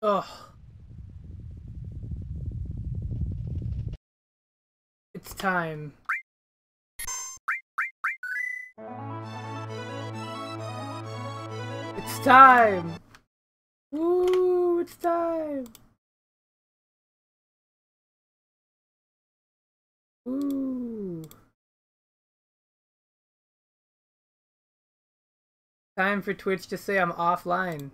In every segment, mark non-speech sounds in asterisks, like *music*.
Ugh. It's time. It's time! Woo, it's time! Woo! Time for Twitch to say I'm offline.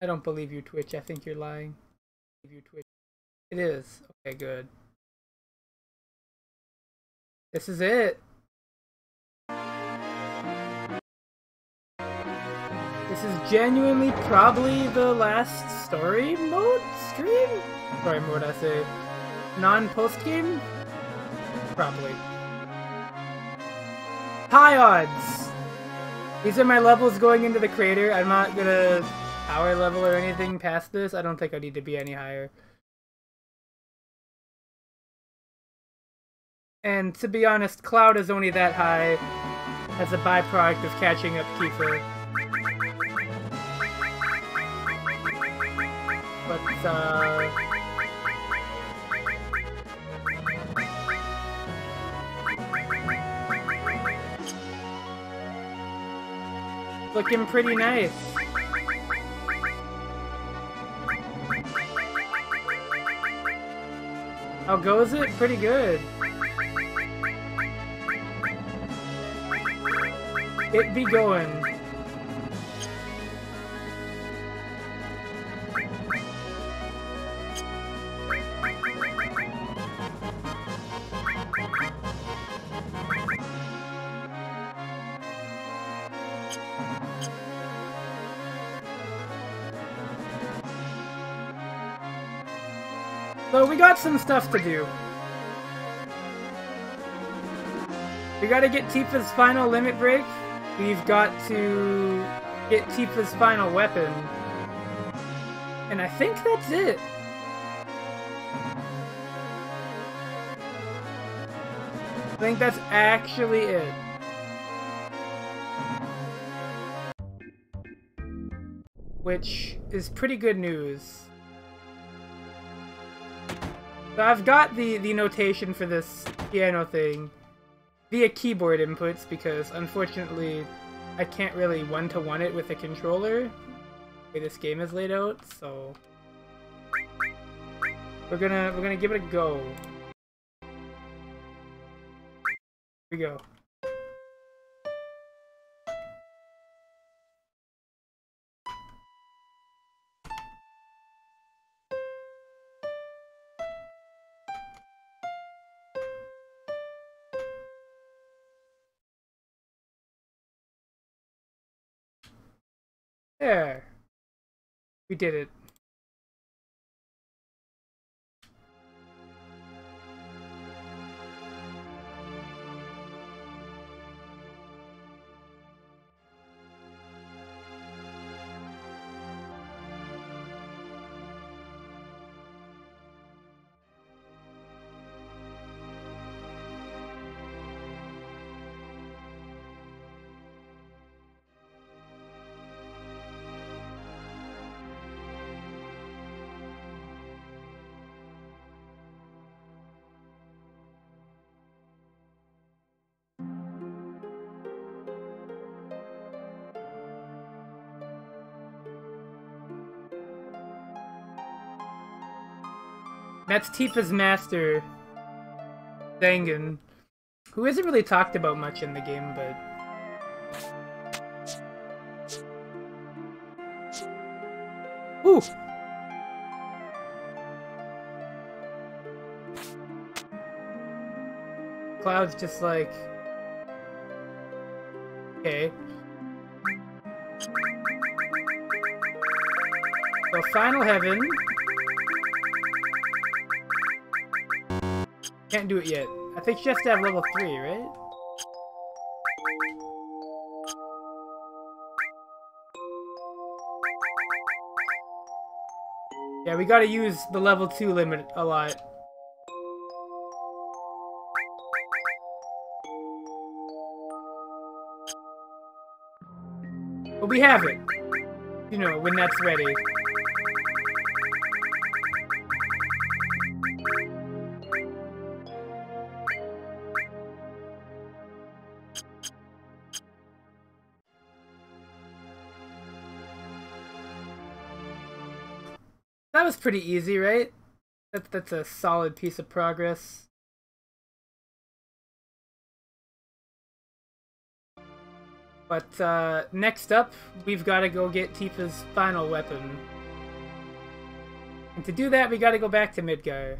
I don't believe you, Twitch. I think you're lying. You, Twitch. It is. Okay, good. This is it. This is genuinely probably the last story mode stream? Story mode, I say. Non-post game? Probably. High odds! These are my levels going into the crater. I'm not gonna power level or anything past this. I don't think I need to be any higher. And to be honest, Cloud is only that high as a byproduct of catching up Tifa. But, uh... Looking pretty nice. Oh, How goes it? Pretty good. It be going. Some stuff to do. We gotta get Tifa's final limit break. We've got to get Tifa's final weapon. And I think that's it. I think that's actually it. Which is pretty good news. So I've got the, the notation for this piano thing via keyboard inputs because unfortunately I can't really one-to-one -one it with a controller the way this game is laid out, so we're gonna we're gonna give it a go. Here we go. There. We did it. That's Tifa's master, Zangan, who isn't really talked about much in the game, but... Ooh! Cloud's just like... Okay. So, Final Heaven... Can't do it yet. I think she has to have level 3, right? Yeah, we gotta use the level 2 limit a lot. But we have it. You know, when that's ready. Pretty easy, right? That, that's a solid piece of progress. But uh, next up, we've got to go get Tifa's final weapon. And to do that, we got to go back to Midgar.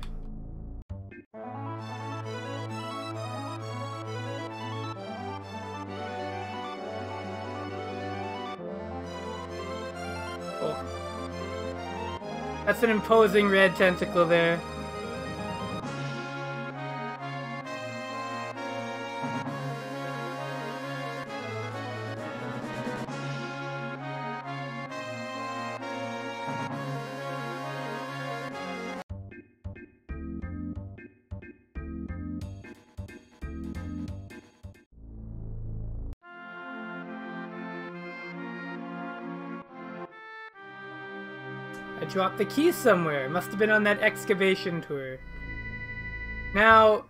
That's an imposing red tentacle there. Dropped the key somewhere. Must have been on that excavation tour. Now,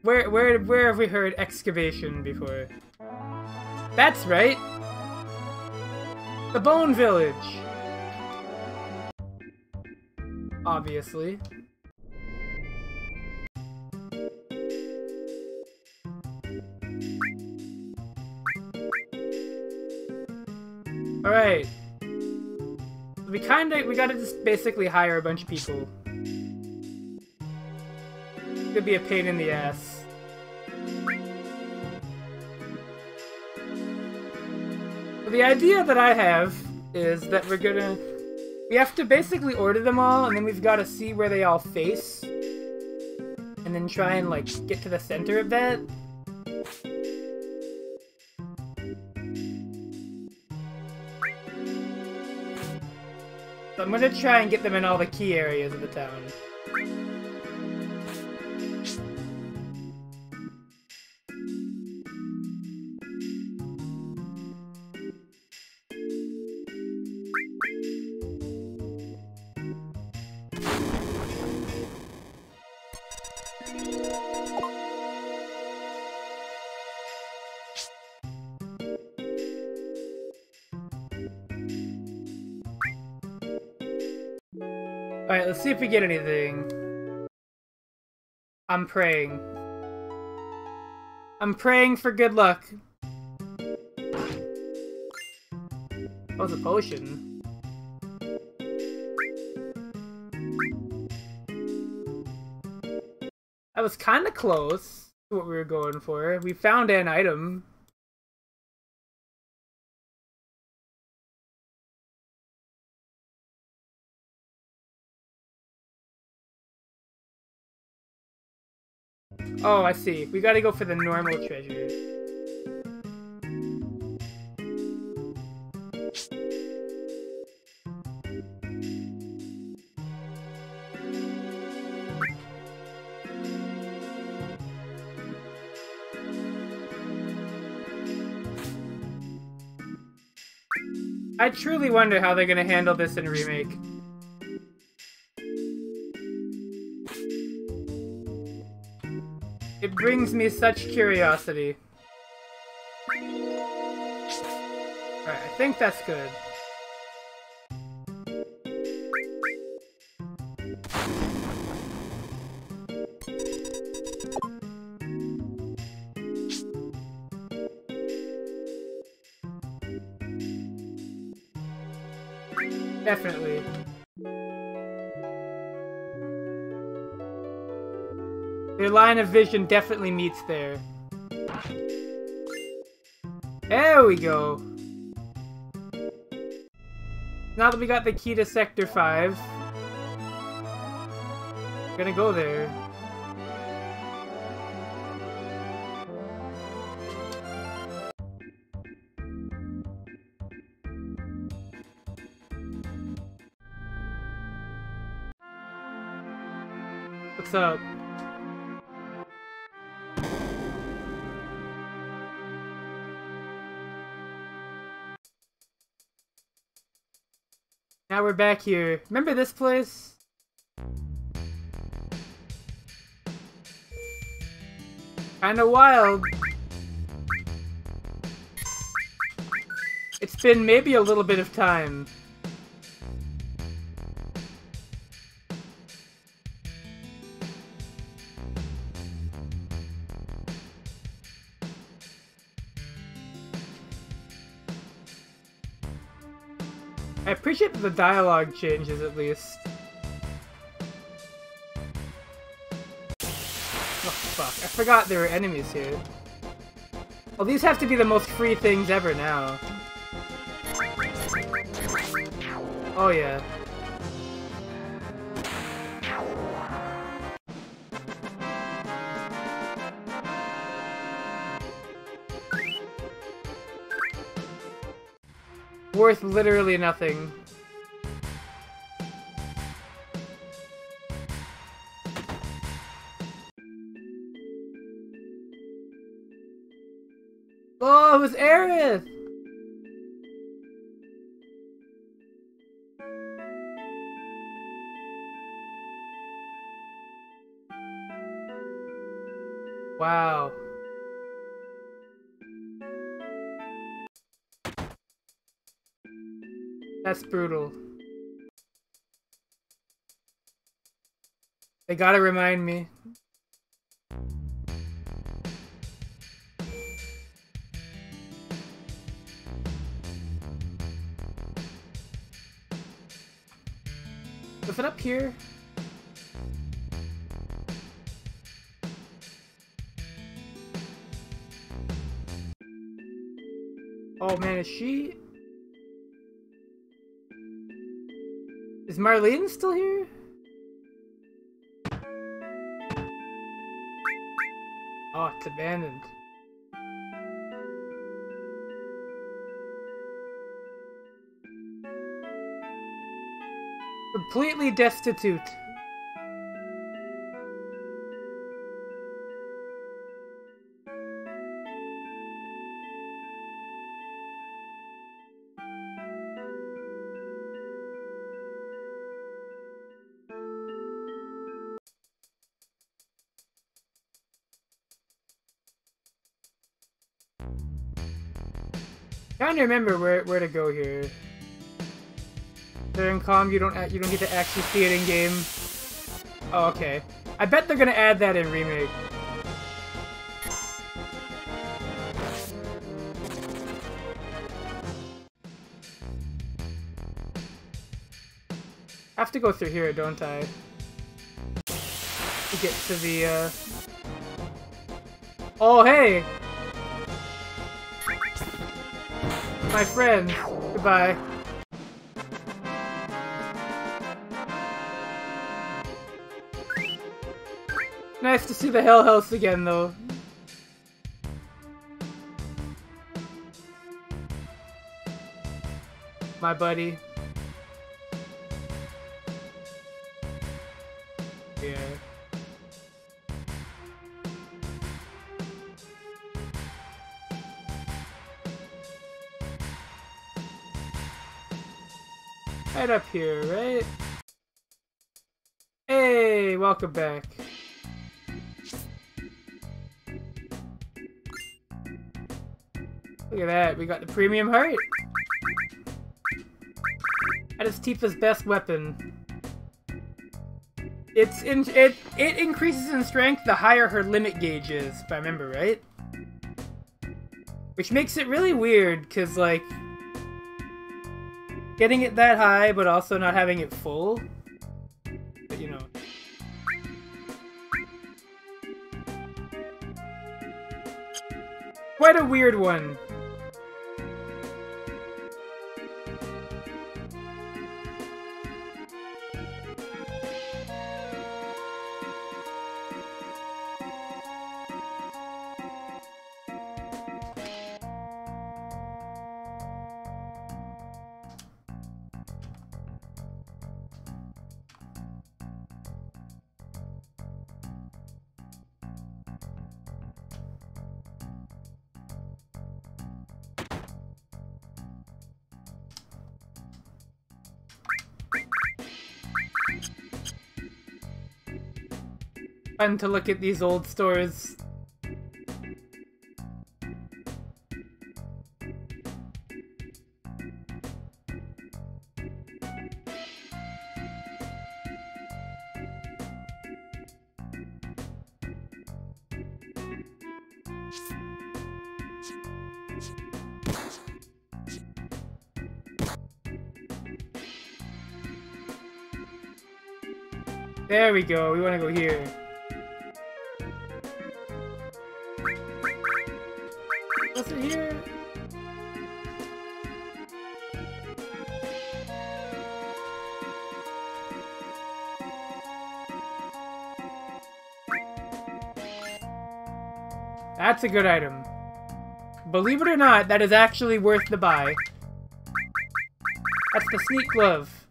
where where where have we heard excavation before? That's right. The Bone Village. Obviously. Alright. We kinda, we gotta just basically hire a bunch of people. Could be a pain in the ass. But the idea that I have is that we're gonna... We have to basically order them all, and then we've gotta see where they all face. And then try and, like, get to the center of that. I'm gonna try and get them in all the key areas of the town. See if we get anything. I'm praying. I'm praying for good luck. That was a potion. That was kind of close to what we were going for. We found an item. Oh, I see. We gotta go for the normal treasure. I truly wonder how they're gonna handle this in Remake. Brings me such curiosity. Alright, I think that's good. Line of vision definitely meets there. There we go. Now that we got the key to Sector 5, we're gonna go there. What's up? We're back here. Remember this place? Kinda wild. It's been maybe a little bit of time. The dialogue changes at least. Oh fuck, I forgot there were enemies here. Well, these have to be the most free things ever now. Oh yeah. Worth literally nothing. Brutal. They gotta remind me. Was it up here? Marlene still here? Oh, it's abandoned. Completely destitute. Remember where where to go here. During calm, you don't you don't get to actually see it in game. Oh, okay. I bet they're gonna add that in remake. I have to go through here, don't I? To get to the, uh... Oh, hey! My friend. Goodbye. Nice to see the Hell House again, though. My buddy. Right up here, right? Hey, welcome back. Look at that, we got the premium heart. That is Tifa's best weapon. It's in it it increases in strength the higher her limit gauge is, if I remember right. Which makes it really weird, because like getting it that high but also not having it full. But you know. Quite a weird one. Fun to look at these old stores. There we go, we want to go here. A good item. Believe it or not, that is actually worth the buy. That's the sneak glove.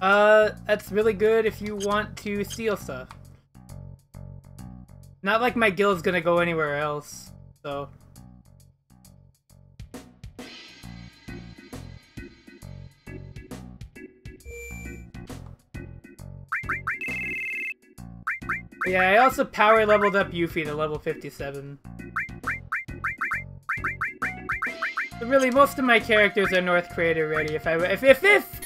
Uh, that's really good if you want to steal stuff. Not like my gil's gonna go anywhere else, so... Yeah, I also power leveled up Yuffie to level 57. But really, most of my characters are North Crater ready. If I if if if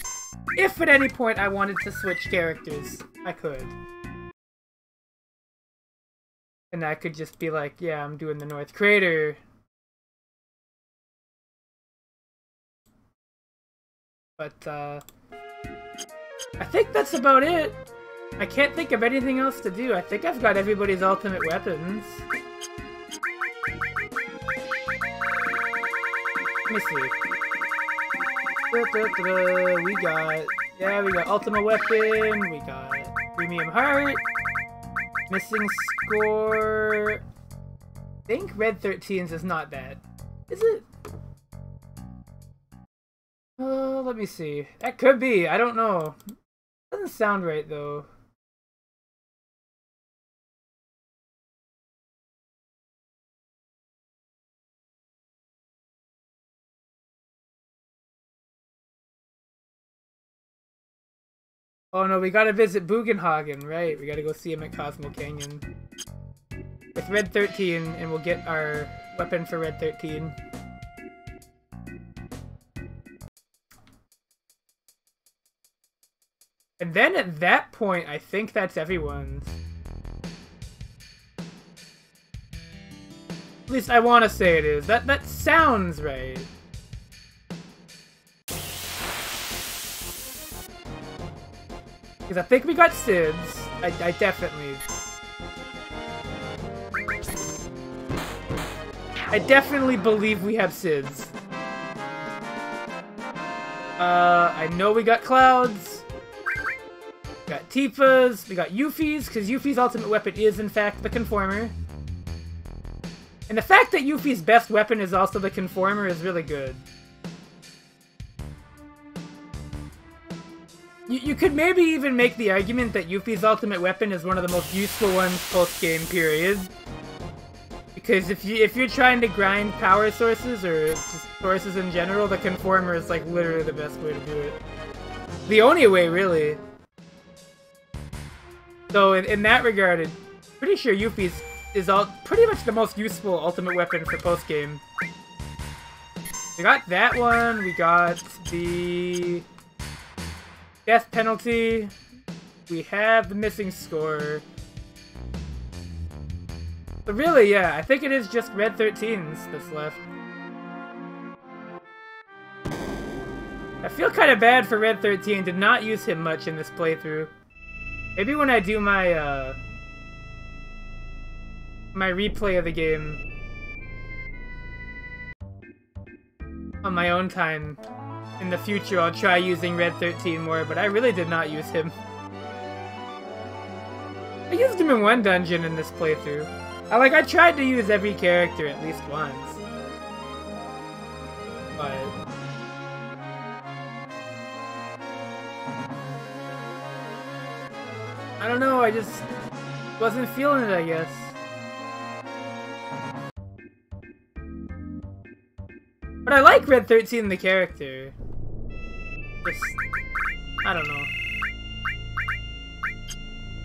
if at any point I wanted to switch characters, I could. And I could just be like, yeah, I'm doing the North Crater. But, uh... I think that's about it. I can't think of anything else to do. I think I've got everybody's ultimate weapons. Let me see. Da, da, da, we got, yeah, we got Ultimate Weapon, we got Premium Heart, Missing Score. I think Red 13's is not bad. Is it? Uh, let me see. That could be, I don't know. Doesn't sound right though. Oh no, we gotta visit Bugenhagen, right? We gotta go see him at Cosmo Canyon. With Red 13, and we'll get our weapon for Red 13. And then at that point, I think that's everyone's. At least I want to say it is. That that sounds right. Because I think we got Cid's. I, I definitely... I definitely believe we have Cid's. Uh, I know we got Clouds. We got Tifa's. We got Yuffie's, because Yuffie's ultimate weapon is, in fact, the Conformer. And the fact that Yuffie's best weapon is also the Conformer is really good. You, you could maybe even make the argument that Yuffie's ultimate weapon is one of the most useful ones post-game, period. Because if, you, if you're trying to grind power sources, or just sources in general, the Conformer is like literally the best way to do it. The only way, really. So in, in that regard, I'm pretty sure Yuffie's is all pretty much the most useful ultimate weapon for post-game. We got that one, we got the Death penalty. We have the missing score. But really, yeah, I think it is just red 13s that's left. I feel kind of bad for Red 13, did not use him much in this playthrough. Maybe when I do my, uh... My replay of the game... On my own time, in the future, I'll try using Red 13 more, but I really did not use him. I used him in one dungeon in this playthrough. I like, I tried to use every character at least once. But... I don't know, I just wasn't feeling it, I guess. But I like Red 13 the character. Just, I don't know.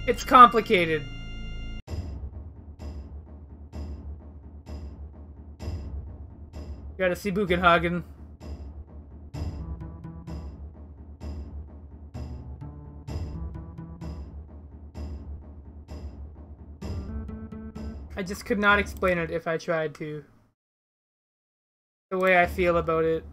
It's complicated. Gotta see Bugenhagen. I just could not explain it if I tried to. The way I feel about it.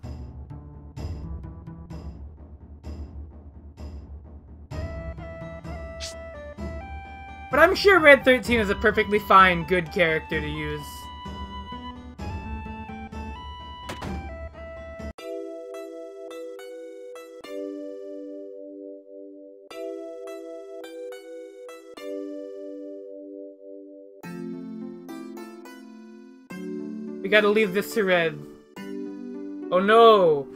But I'm sure Red 13 is a perfectly fine, good character to use. We gotta leave this to Red. Oh no!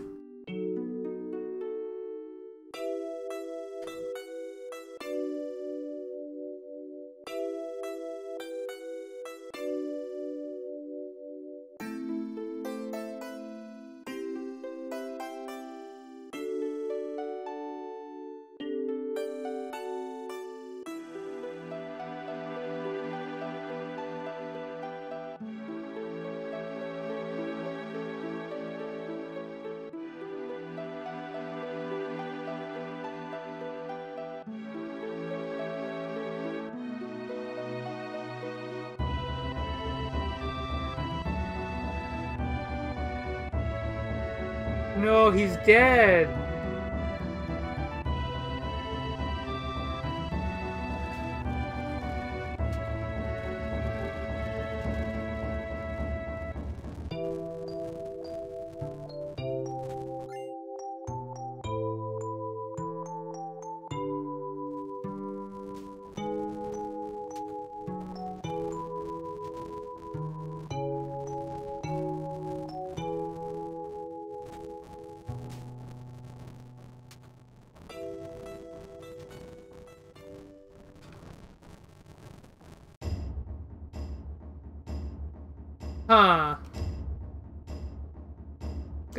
No, he's dead.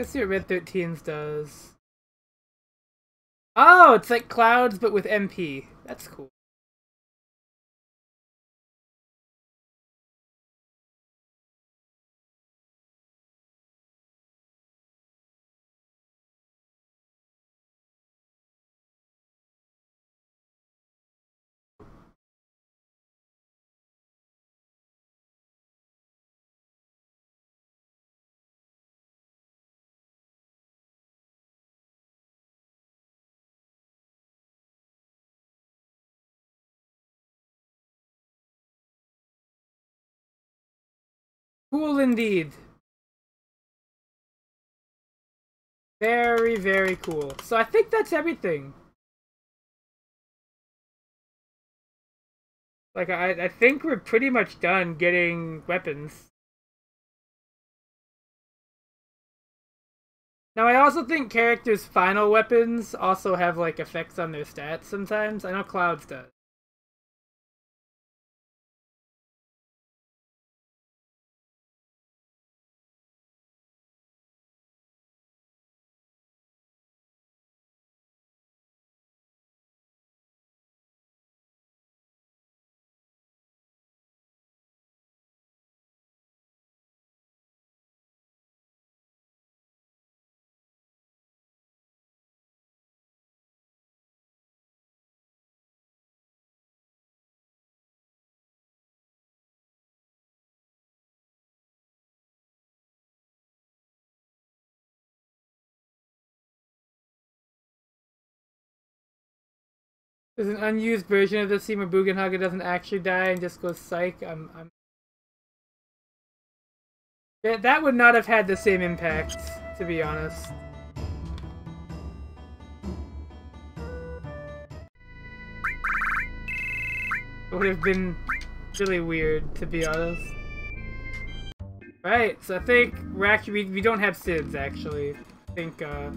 Let's see what Red 13's does. Oh, it's like Clouds, but with MP. That's cool. Cool indeed. Very, very cool. So I think that's everything. Like, I, I think we're pretty much done getting weapons. Now, I also think characters' final weapons also have, like, effects on their stats sometimes. I know Clouds does. There's an unused version of this scene where Bugenhagen doesn't actually die and just goes psych. I'm, I'm... That, that would not have had the same impact, to be honest. It would have been really weird, to be honest. Right, so I think we're actually, we, we don't have Cid's, actually. I think, uh...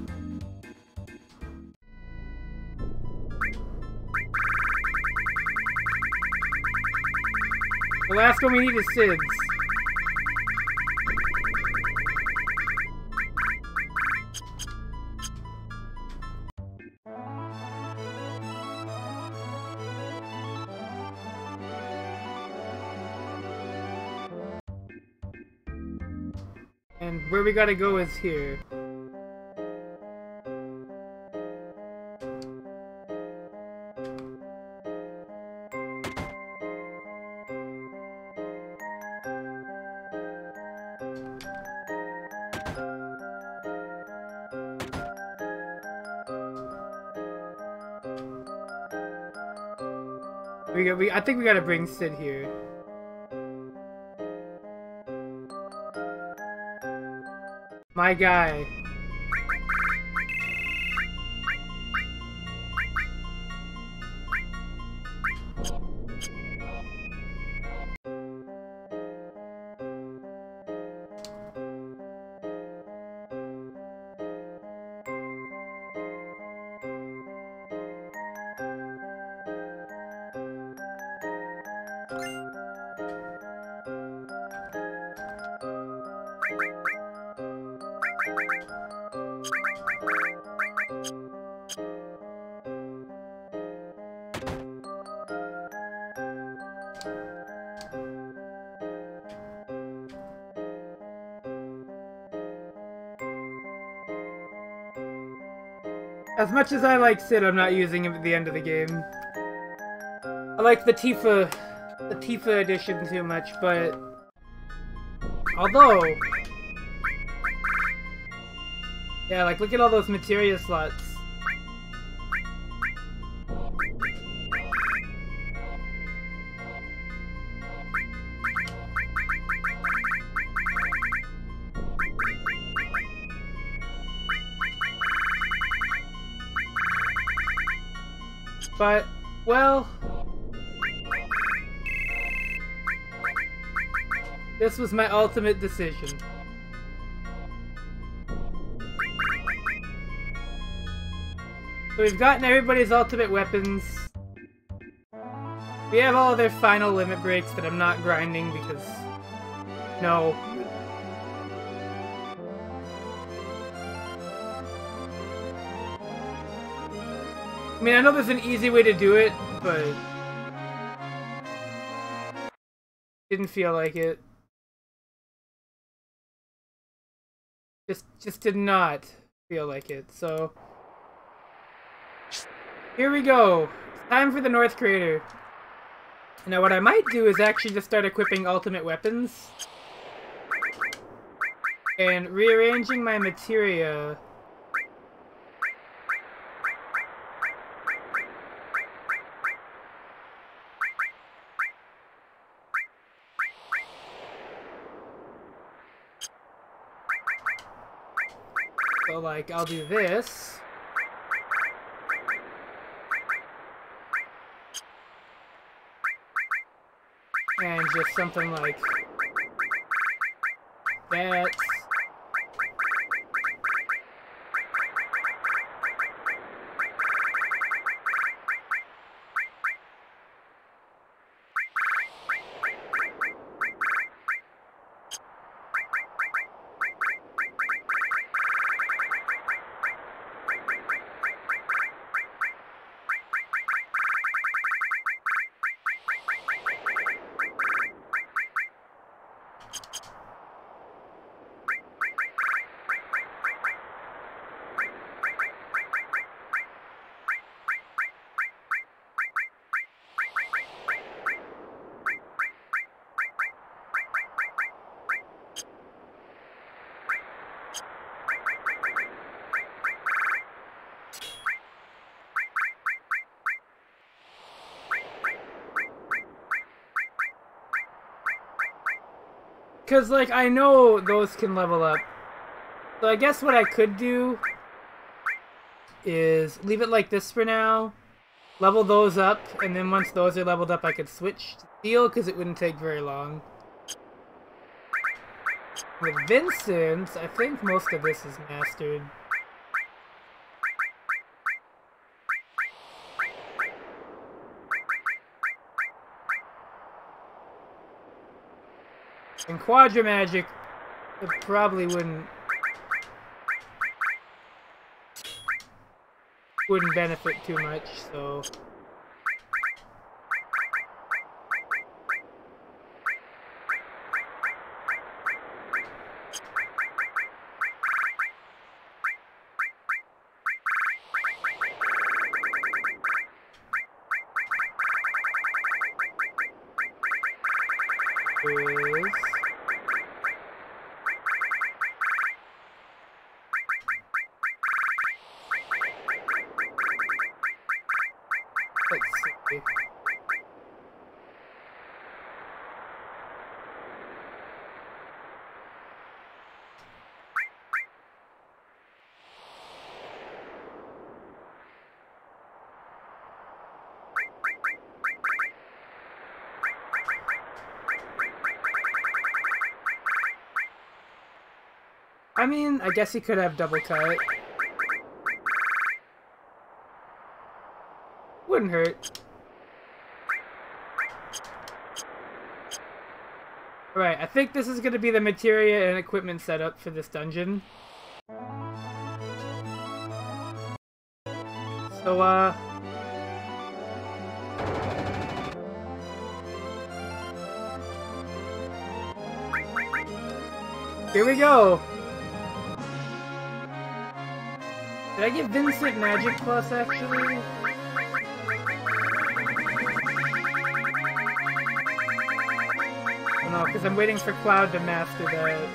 The last one we need is Cid's. And where we gotta go is here. I think we gotta bring Cid here. My guy. Much as I like Cid, I'm not using him at the end of the game. I like the Tifa, the Tifa edition too much, but... Although... Yeah, like, look at all those materia slots. This was my ultimate decision. So we've gotten everybody's ultimate weapons. We have all their final limit breaks that I'm not grinding because... No. I mean, I know there's an easy way to do it, but... Didn't feel like it. Just, just did not feel like it, so... Here we go! Time for the North Crater. Now what I might do is actually just start equipping ultimate weapons. And rearranging my materia So, like, I'll do this. And just something like that. Because, like, I know those can level up. So I guess what I could do is leave it like this for now, level those up, and then once those are leveled up I could switch to steel because it wouldn't take very long. With Vincent, I think most of this is mastered. In Quadra Magic, it probably wouldn't... Wouldn't benefit too much, so... mean, I guess he could have double cut. Wouldn't hurt. Alright, I think this is going to be the materia and equipment setup for this dungeon. So, uh... Here we go! Did I get Vincent Magic Plus, actually? Oh no, because I'm waiting for Cloud to master that.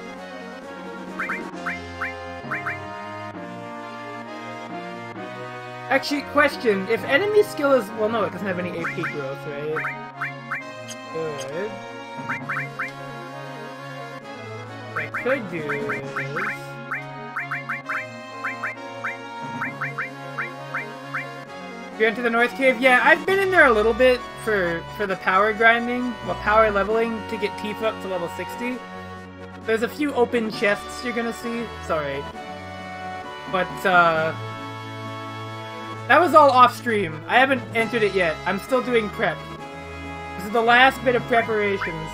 Actually, question, if enemy skill is... Well, no, it doesn't have any AP growth, right? Good. What I could do is... You're into the North Cave? Yeah, I've been in there a little bit for for the power grinding, well, power leveling to get Tifa up to level 60. There's a few open chests you're gonna see. Sorry. But, uh... That was all off-stream. I haven't entered it yet. I'm still doing prep. This is the last bit of preparations.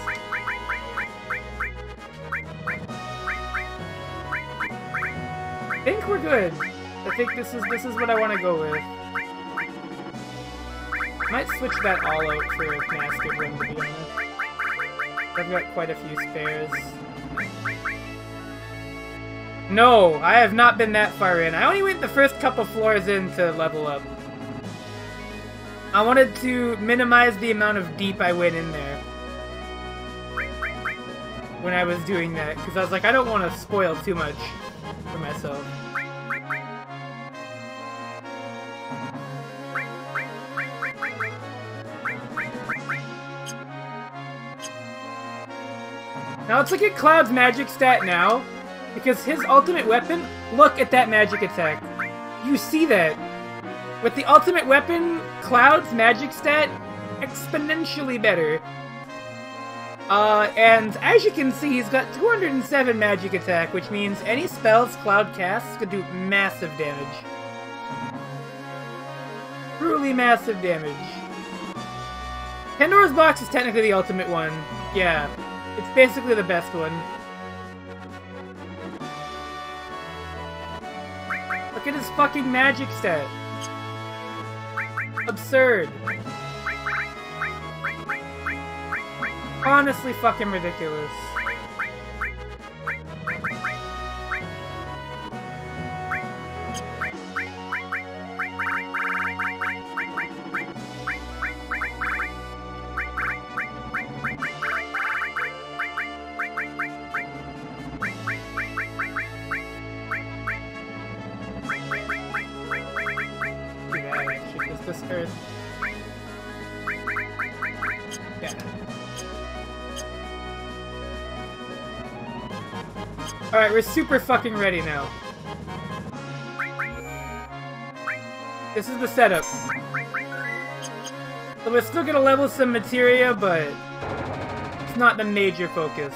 I think we're good. I think this is this is what I want to go with. Might switch that all out for Master Room, to be honest. I've got quite a few spares. No, I have not been that far in. I only went the first couple floors in to level up. I wanted to minimize the amount of deep I went in there. When I was doing that, because I was like, I don't want to spoil too much for myself. Now let's look at Cloud's magic stat now. Because his ultimate weapon, look at that magic attack. You see that. With the ultimate weapon, Cloud's magic stat, exponentially better. Uh, and as you can see, he's got 207 magic attack, which means any spells Cloud casts could do massive damage. Truly massive damage. Pandora's Box is technically the ultimate one. Yeah, it's basically the best one. Look at his fucking magic stat. Absurd. Honestly fucking ridiculous. Alright, we're super fucking ready now. This is the setup. So we're still gonna level some materia, but it's not the major focus.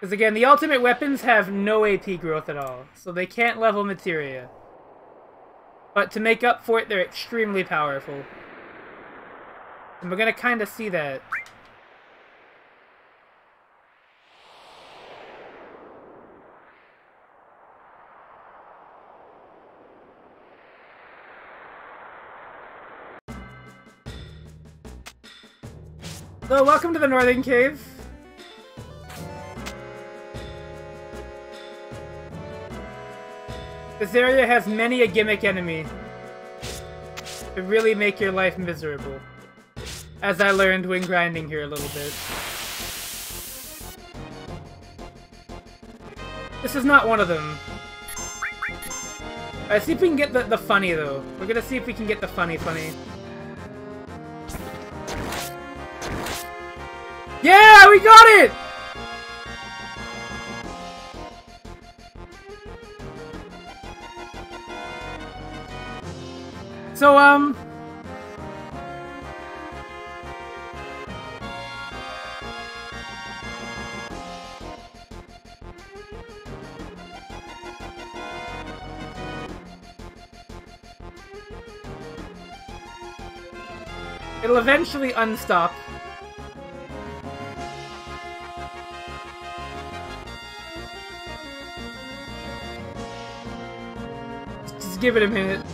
Because again, the ultimate weapons have no AP growth at all, so they can't level materia. But to make up for it, they're extremely powerful. And we're gonna kinda see that. So, welcome to the Northern Cave. This area has many a gimmick enemy to really make your life miserable. As I learned when grinding here a little bit. This is not one of them. Let's see if we can get the, the funny, though. We're gonna see if we can get the funny funny. Yeah, we got it! So, um... It'll eventually unstop. Give it a minute.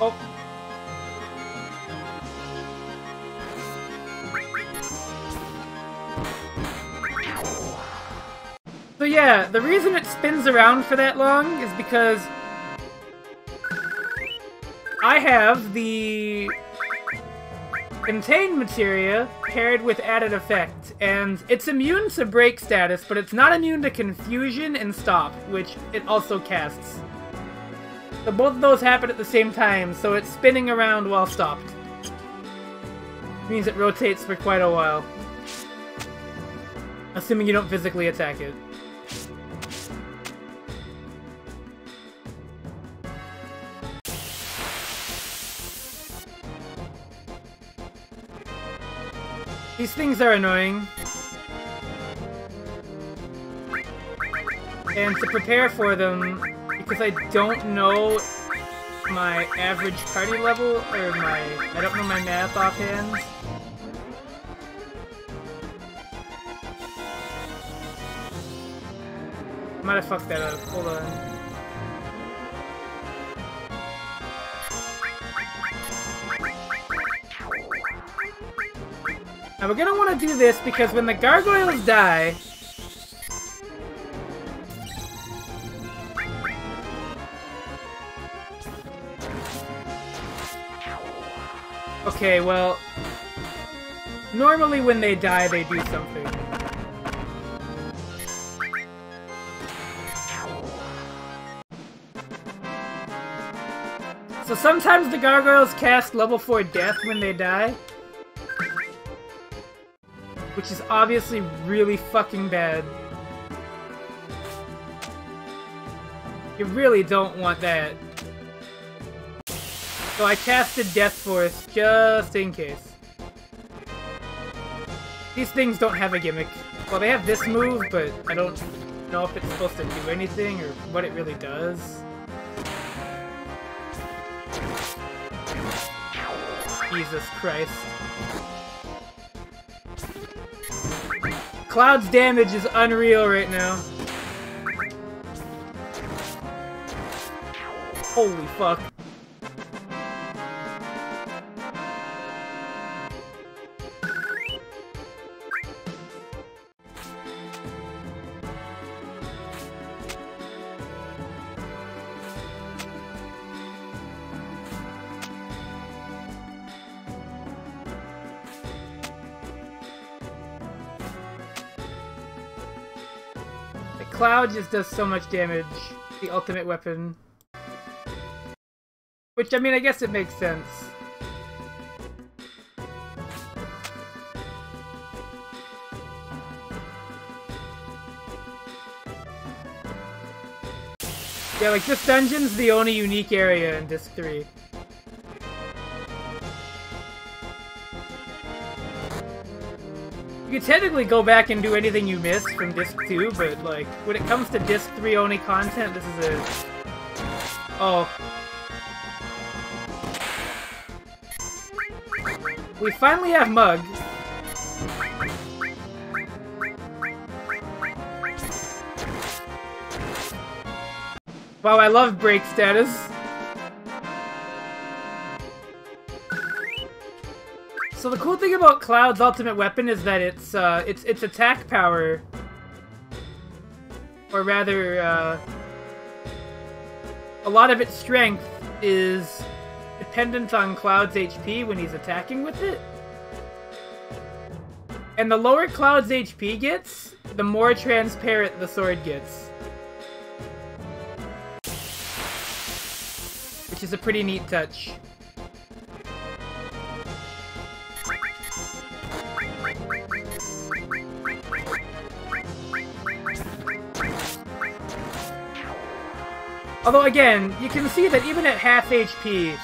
Oh. So yeah, the reason it spins around for that long is because I have the contained materia paired with added effect, and it's immune to break status, but it's not immune to confusion and stop, which it also casts. So both of those happen at the same time, so it's spinning around while stopped. Means it rotates for quite a while. Assuming you don't physically attack it. These things are annoying. And to prepare for them, because I don't know my average party level, or my... I don't know my math offhand. Might have fucked that up. Hold on. Now we're gonna want to do this because when the gargoyles die... Okay, well... Normally when they die, they do something. So sometimes the gargoyles cast level 4 death when they die which is obviously really fucking bad. You really don't want that. So I casted Death Force just in case. These things don't have a gimmick. Well, they have this move, but I don't know if it's supposed to do anything or what it really does. Jesus Christ. Cloud's damage is unreal right now. Holy fuck. Just does so much damage. The ultimate weapon. Which, I mean, I guess it makes sense. Yeah, like, this dungeon's the only unique area in Disc 3. You could technically go back and do anything you missed from Disc 2, but, like, when it comes to Disc 3 only content, this is a... Oh. We finally have Mug. Wow, I love break status. So the cool thing about Cloud's ultimate weapon is that it's uh, its its attack power, or rather, uh, a lot of its strength is dependent on Cloud's HP when he's attacking with it. And the lower Cloud's HP gets, the more transparent the sword gets. Which is a pretty neat touch. Although again, you can see that even at half HP,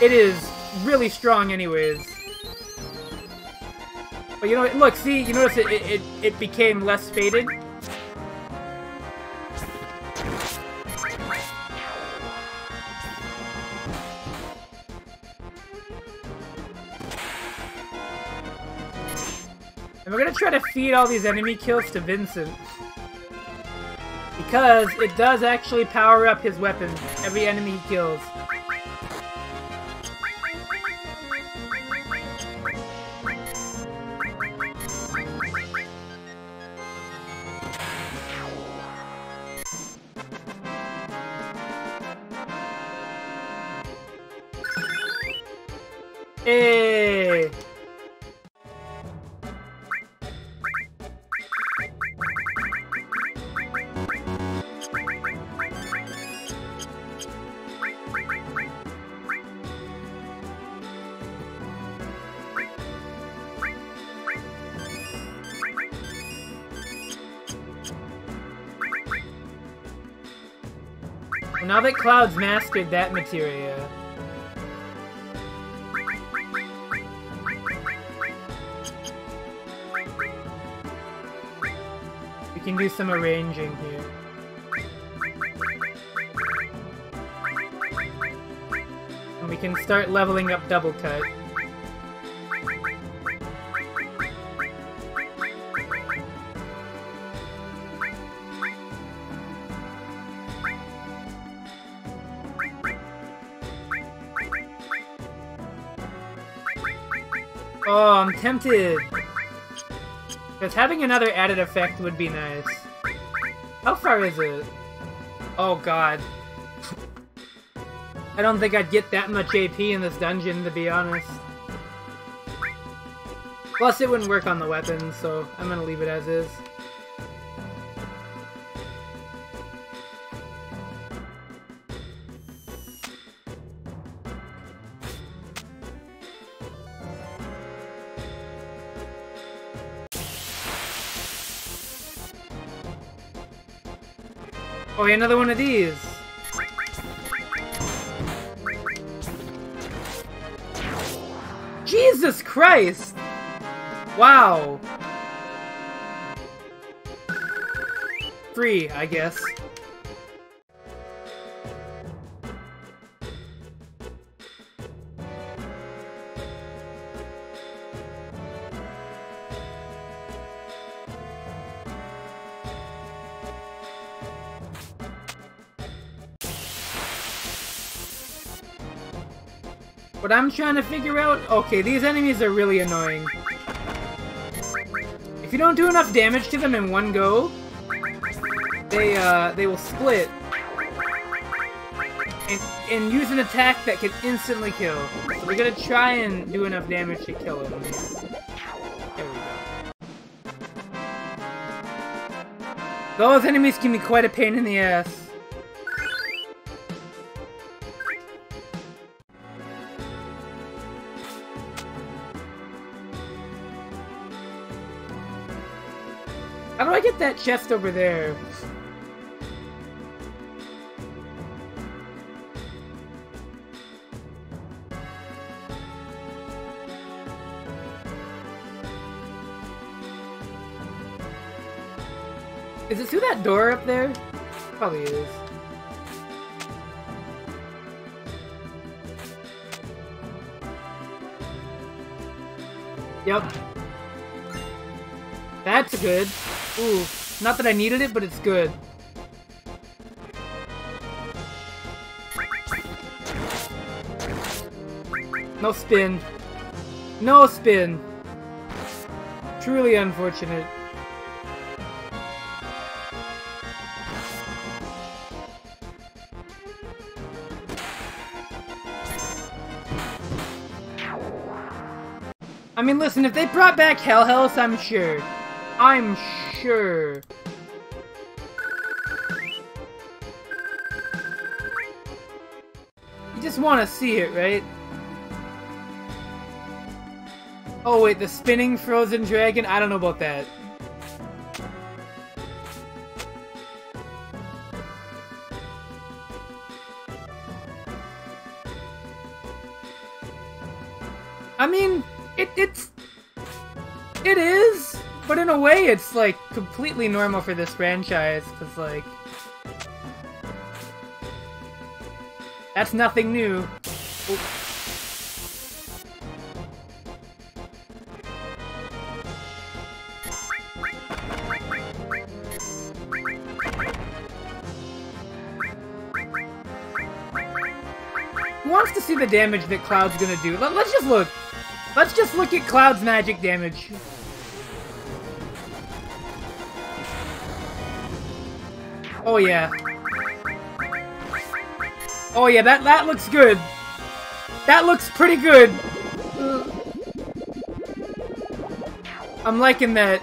it is really strong anyways. But you know, look, see, you notice it, it, it became less faded? And we're gonna try to feed all these enemy kills to Vincent. Because it does actually power up his weapon every enemy he kills. Hey! Cloud's mastered that materia, we can do some arranging here. And we can start leveling up Double Cut. Oh, I'm tempted. Because having another added effect would be nice. How far is it? Oh god. I don't think I'd get that much AP in this dungeon, to be honest. Plus, it wouldn't work on the weapons, so I'm gonna leave it as is. Another one of these. Jesus Christ! Wow. Three, I guess. What I'm trying to figure out... Okay, these enemies are really annoying. If you don't do enough damage to them in one go, they, uh, they will split. And, and use an attack that can instantly kill. So we're gonna try and do enough damage to kill them. Those enemies can be quite a pain in the ass. Chest over there? Is it through that door up there? Probably is. Yep. That's good. Ooh, not that I needed it, but it's good. No spin. No spin. Truly unfortunate. I mean, listen, if they brought back Hell House, I'm sure. I'm sure. Want to see it, right? Oh wait, the spinning frozen dragon? I don't know about that. I mean, it, it's... It is, but in a way it's, like, completely normal for this franchise, because, like... That's nothing new. Oh. wants to see the damage that Cloud's gonna do. Let, us just look. Let's just look at Cloud's magic damage. Oh yeah. Oh yeah, that, that looks good. That looks pretty good. I'm liking that.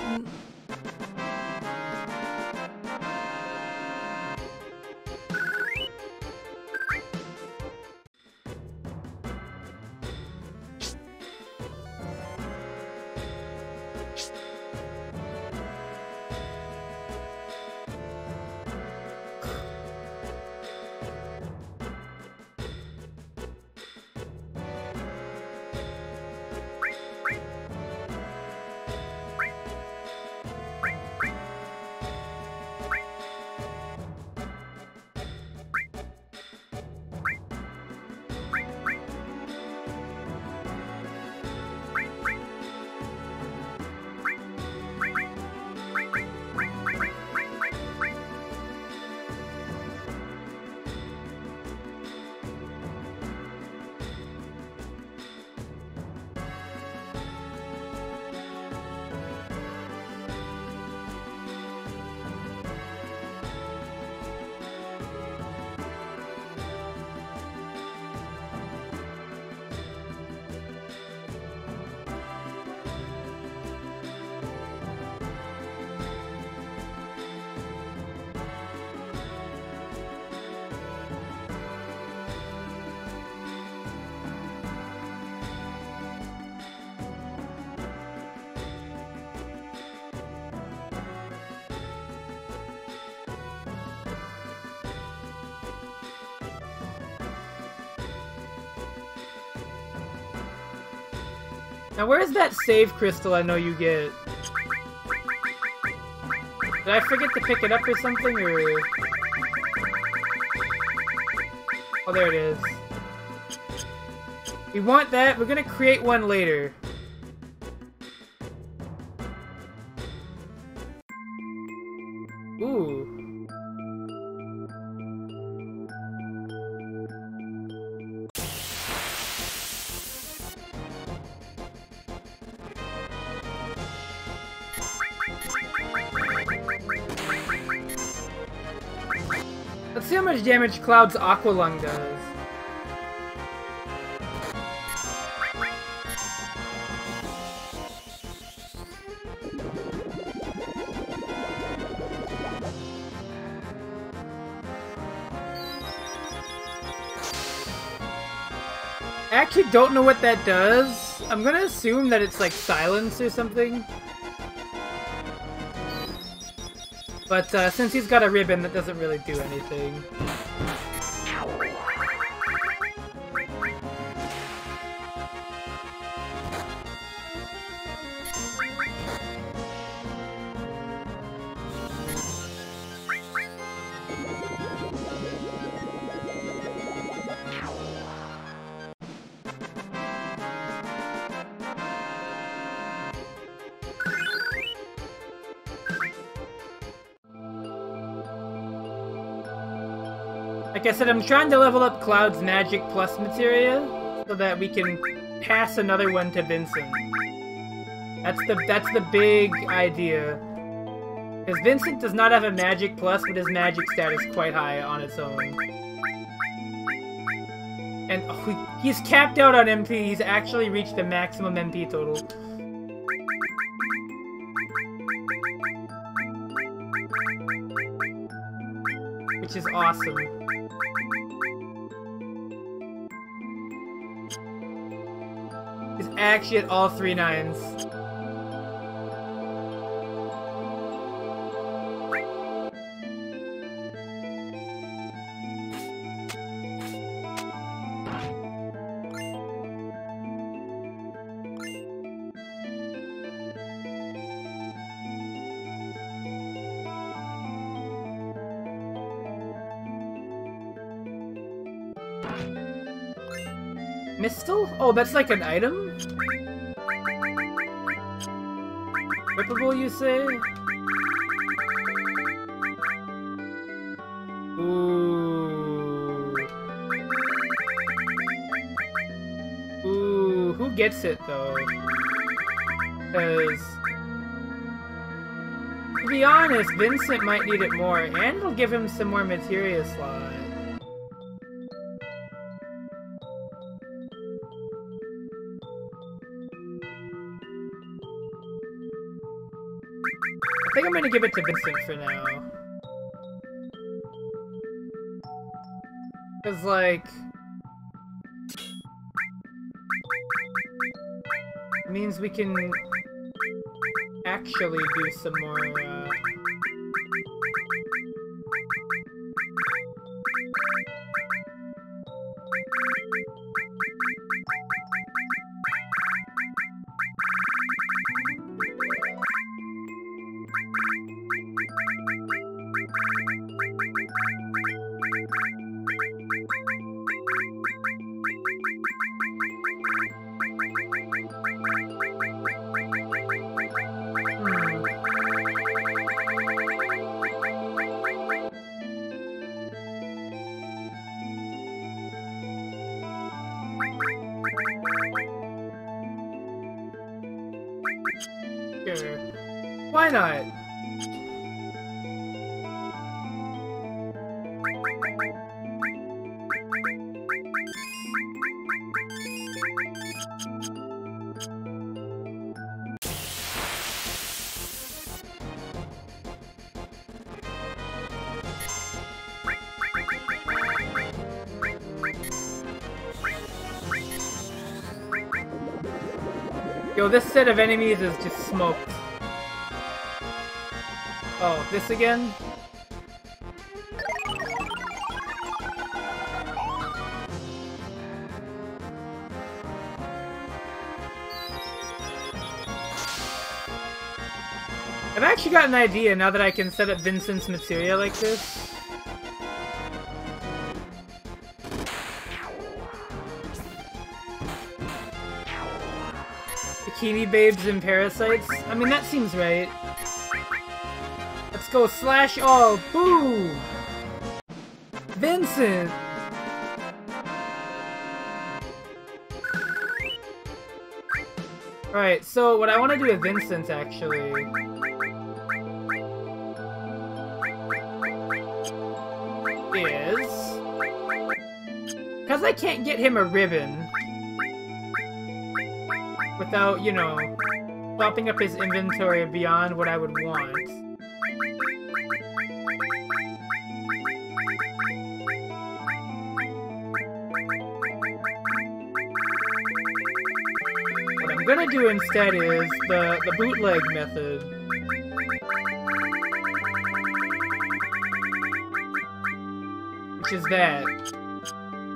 Now where's that save crystal I know you get? Did I forget to pick it up or something, or...? Oh, there it is. We want that. We're gonna create one later. Damage Cloud's Aqualung does. I actually don't know what that does. I'm gonna assume that it's like silence or something. But uh, since he's got a ribbon, that doesn't really do anything. said I'm trying to level up Cloud's magic plus materia so that we can pass another one to Vincent. That's the that's the big idea. Because Vincent does not have a magic plus, but his magic status quite high on its own. And oh, he's capped out on MP. He's actually reached the maximum MP total. Which is awesome. Actually at all three nines. Oh, that's like an item? Rippable, you say? Ooh. Ooh, who gets it, though? Because... To be honest, Vincent might need it more, and it'll give him some more materia slot. Gonna give it to Vincent for now. Cause like... Means we can actually do some more, uh... Yo, this set of enemies is just smoked. Oh, this again? I've actually got an idea now that I can set up Vincent's materia like this. Bikini babes and parasites? I mean, that seems right. Let's go slash all. Boo! Vincent! Alright, so what I want to do with Vincent, actually... is... Because I can't get him a ribbon without, you know, topping up his inventory beyond what I would want. What I'm gonna do instead is the, the bootleg method. Which is that.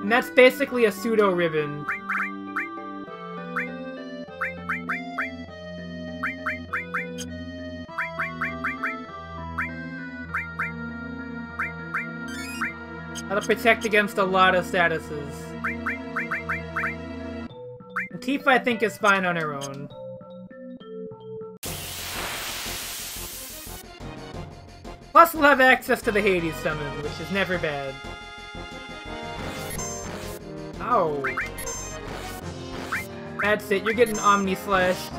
And that's basically a pseudo Protect against a lot of statuses. Tifa, I think, is fine on her own. Plus, we'll have access to the Hades summon, which is never bad. Ow. That's it, you're getting Omni Slashed.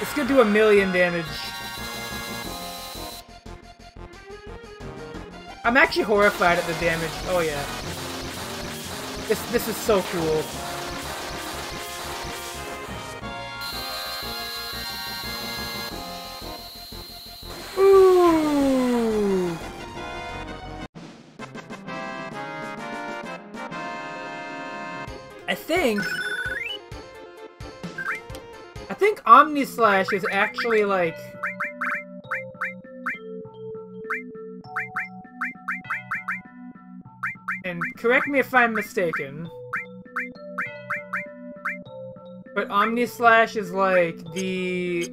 It's gonna do a million damage. I'm actually horrified at the damage. Oh yeah. This this is so cool. I think I think Omni Slash is actually like correct me if I'm mistaken. But Omni Slash is, like, the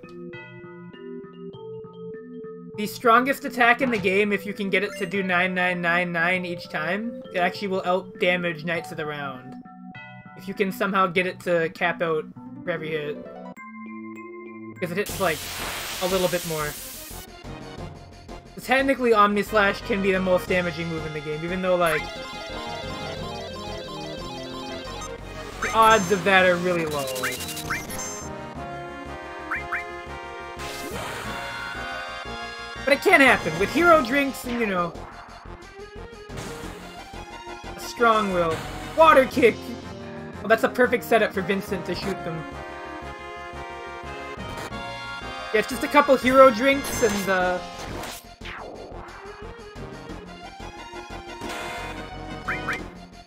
the strongest attack in the game, if you can get it to do 9999 each time, it actually will out-damage Knights of the Round. If you can somehow get it to cap out for every hit. Because it hits, like, a little bit more. technically, Omni Slash can be the most damaging move in the game, even though, like... odds of that are really low. But it can happen. With hero drinks and, you know... A strong will. Water kick! Well, that's a perfect setup for Vincent to shoot them. Yeah, it's just a couple hero drinks and, uh...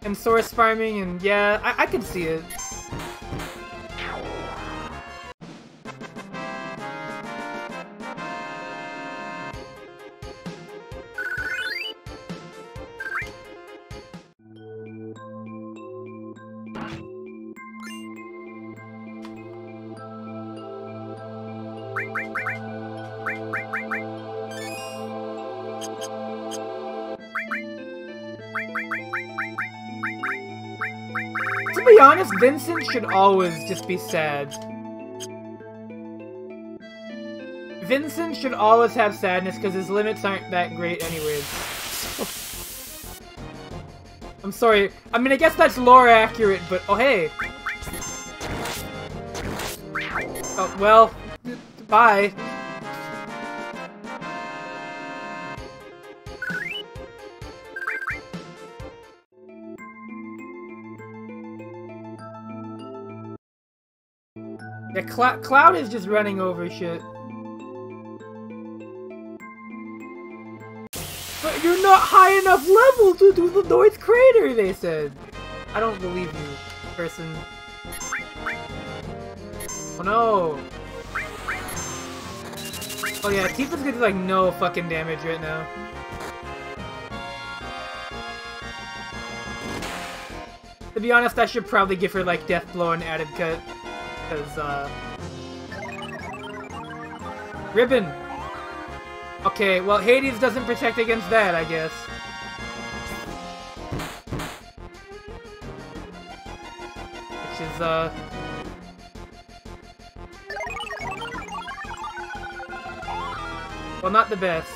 And source farming, and yeah, I, I can see it. Vincent should always just be sad. Vincent should always have sadness because his limits aren't that great anyways. Oh. I'm sorry. I mean, I guess that's lore accurate, but oh hey. Oh, well, bye. Cl Cloud is just running over shit. But you're not high enough level to do the North Crater, they said. I don't believe you, person. Oh no. Oh yeah, Tifa's gonna do like no fucking damage right now. To be honest, I should probably give her like Death Blow and added cut. Because, uh... Ribbon! Okay, well, Hades doesn't protect against that, I guess. Which is, uh... Well, not the best.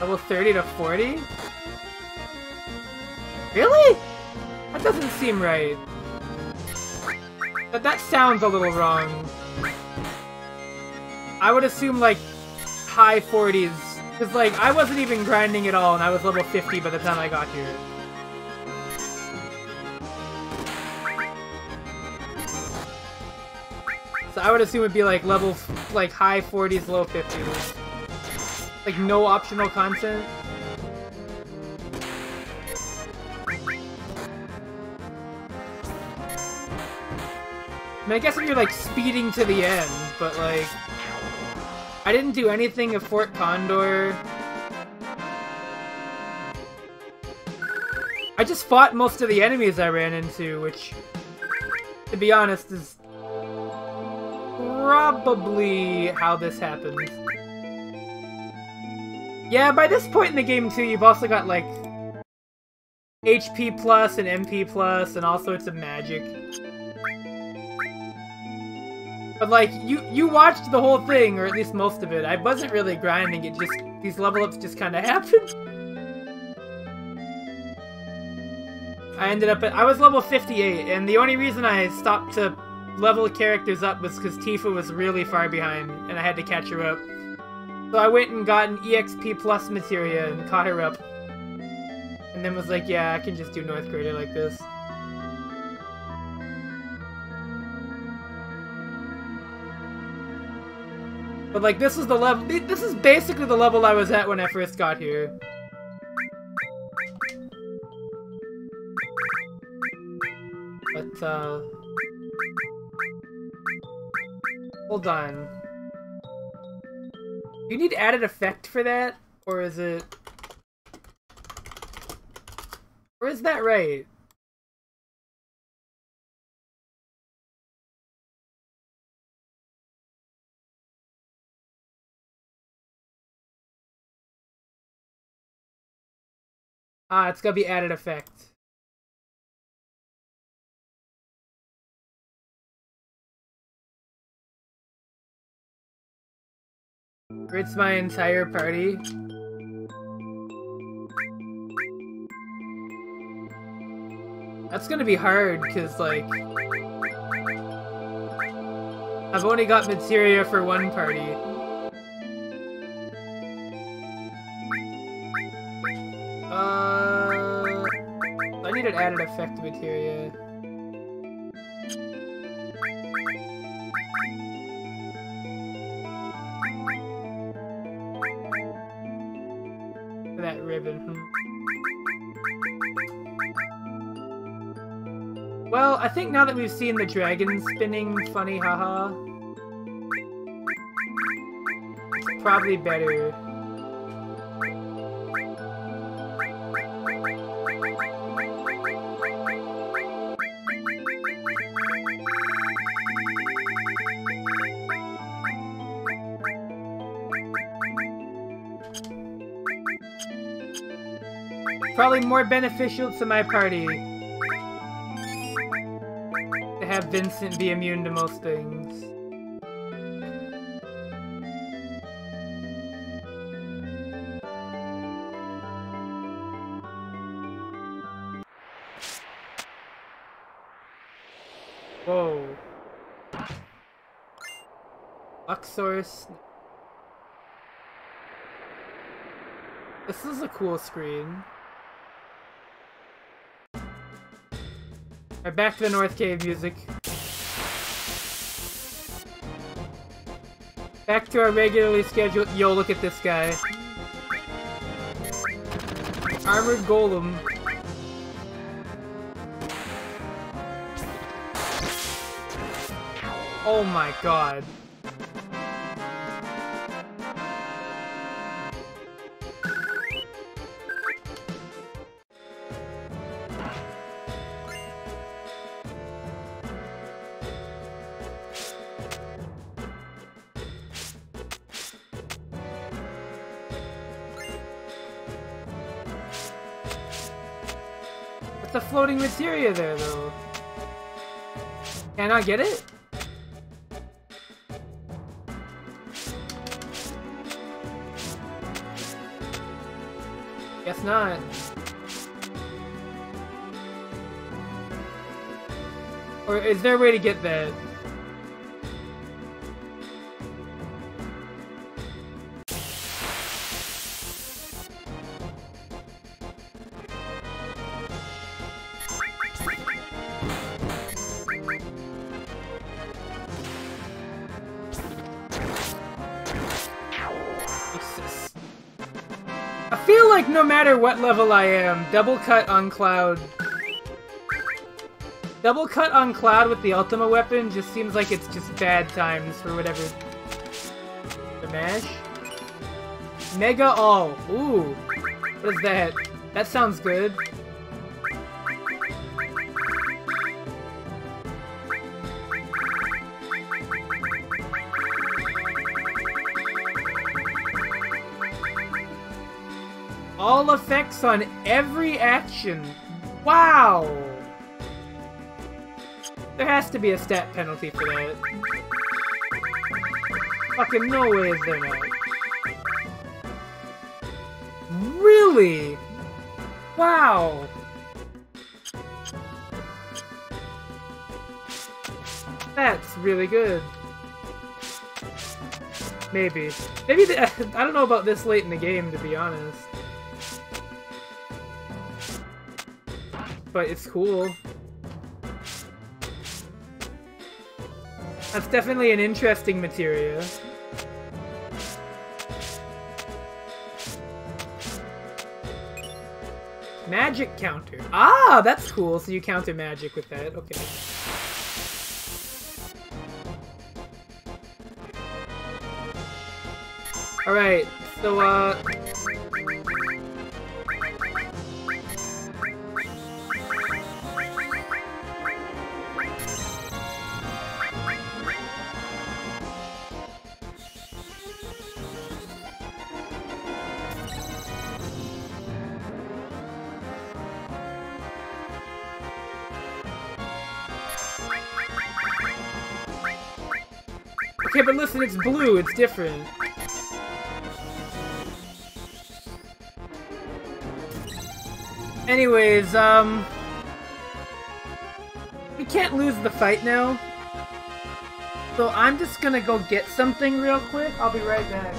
Level 30 to 40? Really? That doesn't seem right. That, that sounds a little wrong. I would assume, like, high 40s. Because, like, I wasn't even grinding at all, and I was level 50 by the time I got here. So I would assume it'd be, like, level, like, high 40s, low 50s. Like, no optional content. Mean, I guess if you're, like, speeding to the end, but, like... I didn't do anything at Fort Condor. I just fought most of the enemies I ran into, which, to be honest, is probably how this happened. Yeah, by this point in the game, too, you've also got, like, HP plus and MP plus and all sorts of magic. But like, you you watched the whole thing, or at least most of it. I wasn't really grinding, it just, these level ups just kind of *laughs* happened. I ended up at, I was level 58, and the only reason I stopped to level characters up was because Tifa was really far behind, and I had to catch her up. So I went and got an EXP plus materia and caught her up. And then was like, yeah, I can just do North Crater like this. But like this is the level, this is basically the level I was at when I first got here. But uh... Hold on. You need added effect for that? Or is it... Or is that right? Ah, it's gonna be added effect. It's my entire party. That's gonna be hard, because, like... I've only got materia for one party. Added effect materia. That ribbon. Hmm. Well, I think now that we've seen the dragon spinning funny haha, it's probably better. Probably more beneficial to my party to have Vincent be immune to most things. Whoa. Luxor This is a cool screen. Alright, back to the North Cave music. Back to our regularly scheduled- yo, look at this guy. Armored Golem. Oh my god. Materia there, though? Can I get it? Guess not. Or is there a way to get that? Like no matter what level I am, double cut on Cloud... Double cut on Cloud with the Ultima weapon just seems like it's just bad times for whatever... The mash? Mega All. Ooh. What is that? That sounds good. Effects on every action. Wow! There has to be a stat penalty for that. Fucking no way is there not. Really? Wow! That's really good. Maybe. Maybe the, *laughs* I don't know about this late in the game, to be honest. But it's cool. That's definitely an interesting materia. Magic counter. Ah, that's cool. So you counter magic with that. Okay. Alright, so, uh... but listen, it's blue, it's different. Anyways, um... We can't lose the fight now. So I'm just gonna go get something real quick. I'll be right back.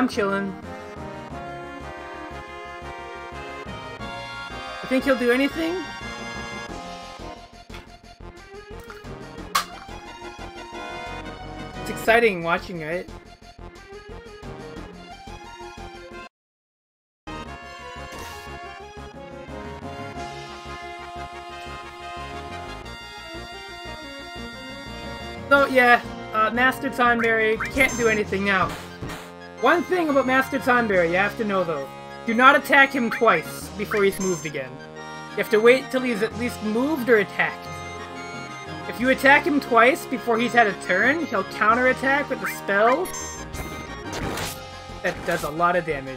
I'm chilling. You think he'll do anything? It's exciting watching, right? So yeah, uh, Master Tonberry can't do anything now. One thing about Master Tonberry you have to know though. Do not attack him twice before he's moved again. You have to wait till he's at least moved or attacked. If you attack him twice before he's had a turn, he'll counterattack with a spell that does a lot of damage.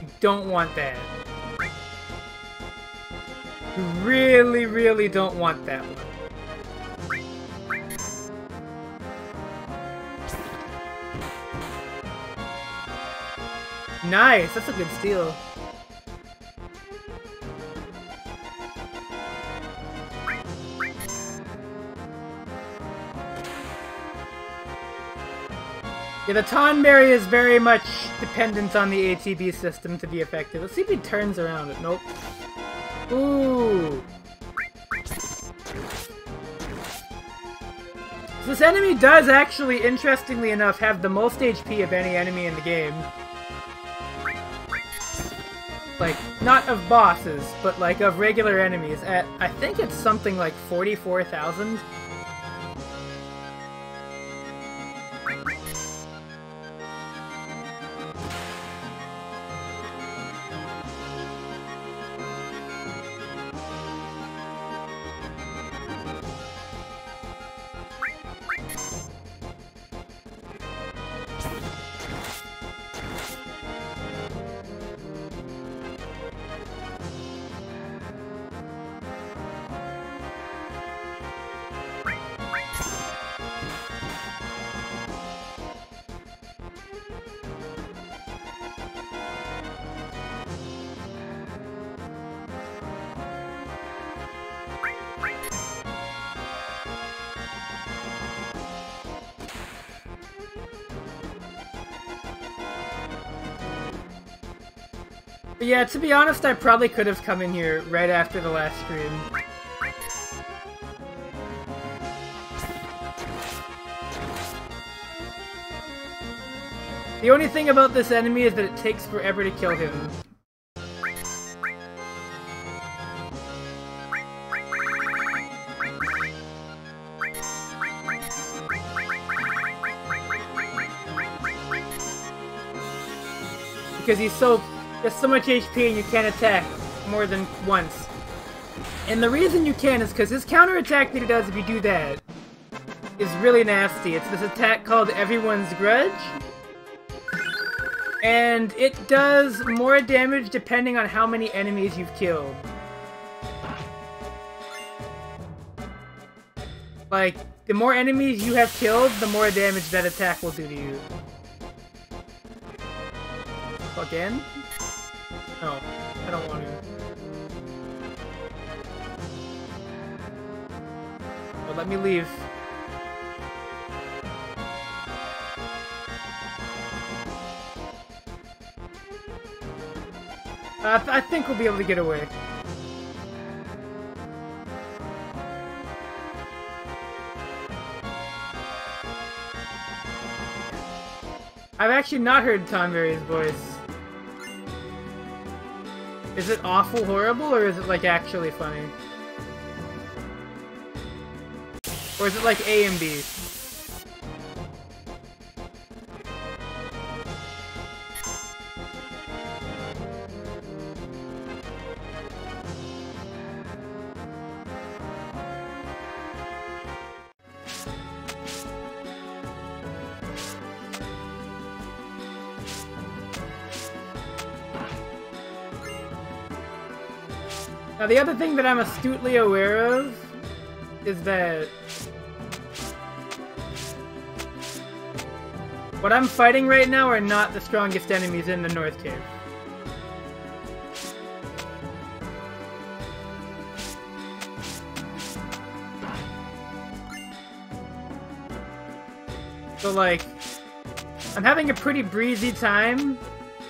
You don't want that. You really, really don't want that one. Nice, that's a good steal. Yeah, the Tonberry is very much dependent on the ATB system to be effective. Let's see if he turns around it. Nope. Ooh. This enemy does actually, interestingly enough, have the most HP of any enemy in the game. Like, not of bosses, but like of regular enemies at, I think it's something like 44,000. But yeah, to be honest, I probably could have come in here right after the last stream. The only thing about this enemy is that it takes forever to kill him. Because he's so there's so much HP and you can't attack more than once. And the reason you can is because his counterattack that he does if you do that is really nasty. It's this attack called Everyone's Grudge. And it does more damage depending on how many enemies you've killed. Like, the more enemies you have killed, the more damage that attack will do to you. Again? Let me leave. Th I think we'll be able to get away. I've actually not heard Tonberry's voice. Is it awful horrible, or is it, like, actually funny? Or is it like A and B? Now the other thing that I'm astutely aware of is that what I'm fighting right now are not the strongest enemies in the North Cave. So like, I'm having a pretty breezy time,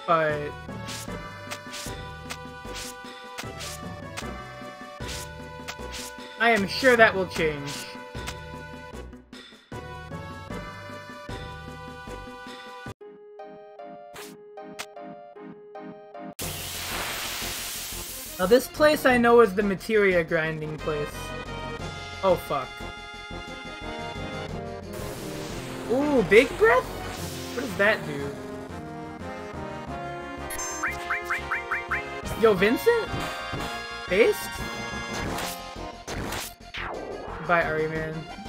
but I am sure that will change. Now this place I know is the materia grinding place. Oh fuck. Ooh, big breath? What does that do? Yo, Vincent? Based? Bye, Ahriman.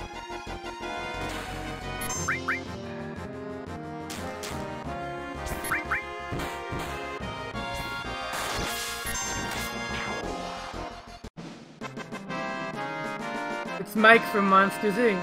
Mike from Monsters Inc.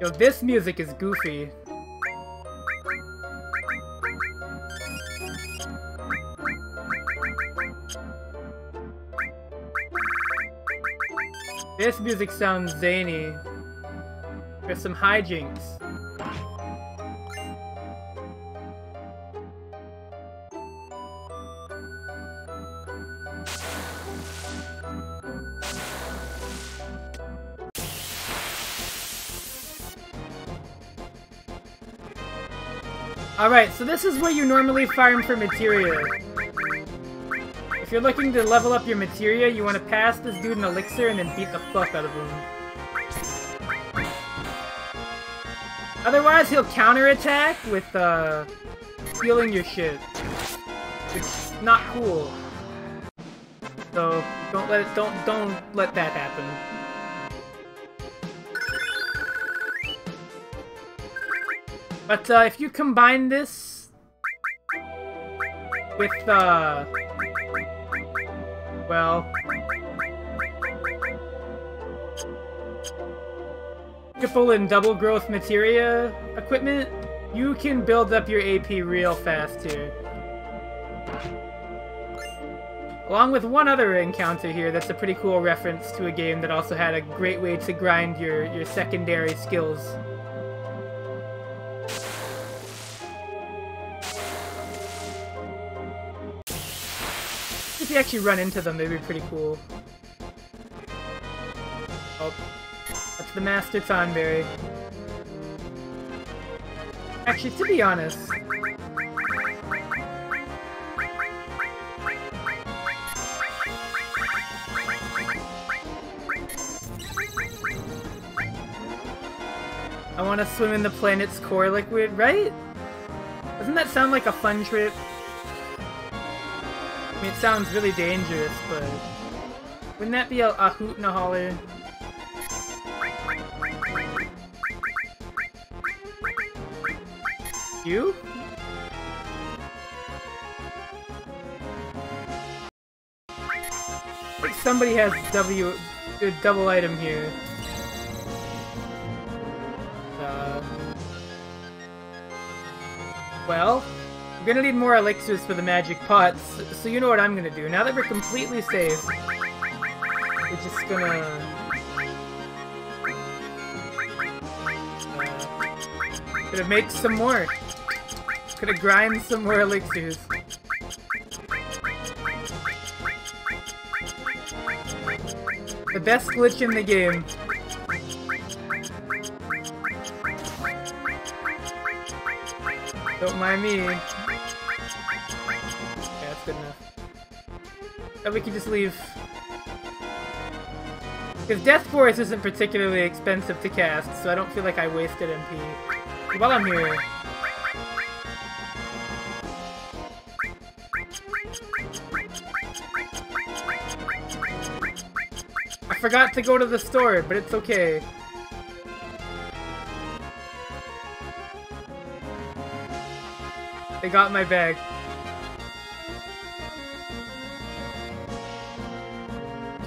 Yo, this music is goofy. This music sounds zany. There's some hijinks. Alright, so this is where you normally farm for materia. If you're looking to level up your materia, you want to pass this dude an elixir and then beat the fuck out of him. Otherwise, he'll counterattack with, uh, stealing your shit. Is not cool. So, don't let it, don't, don't let that happen. But uh, if you combine this with, uh, well, triple and double growth materia equipment, you can build up your AP real fast here. Along with one other encounter here that's a pretty cool reference to a game that also had a great way to grind your, your secondary skills. if you actually run into them, they'd be pretty cool. Oh, that's the Master Tonberry. Actually, to be honest... I want to swim in the planet's core liquid, right? Doesn't that sound like a fun trip? I mean, it sounds really dangerous, but... Wouldn't that be a, a hoot and a holler? You? Somebody has W a double item here. Uh, well, we're gonna need more elixirs for the magic pots, so you know what I'm gonna do. Now that we're completely safe, we're just gonna... Uh, gonna make some more. Gonna grind some more elixirs. The best glitch in the game. Don't mind me. We can just leave. Because Death Force isn't particularly expensive to cast, so I don't feel like I wasted MP. While I'm here, I forgot to go to the store, but it's okay. They got my bag.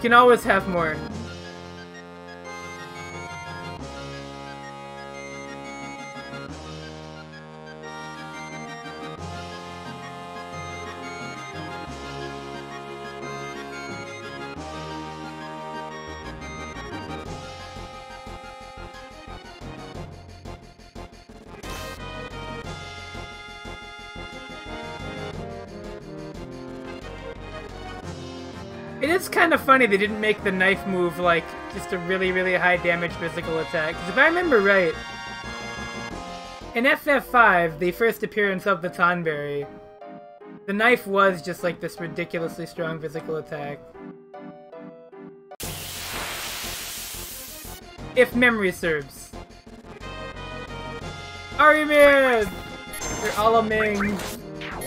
Can always have more. Funny they didn't make the knife move like just a really, really high damage physical attack. Because if I remember right, in FF5, the first appearance of the Tonberry, the knife was just like this ridiculously strong physical attack. If memory serves. Ahriman! Or Alaming.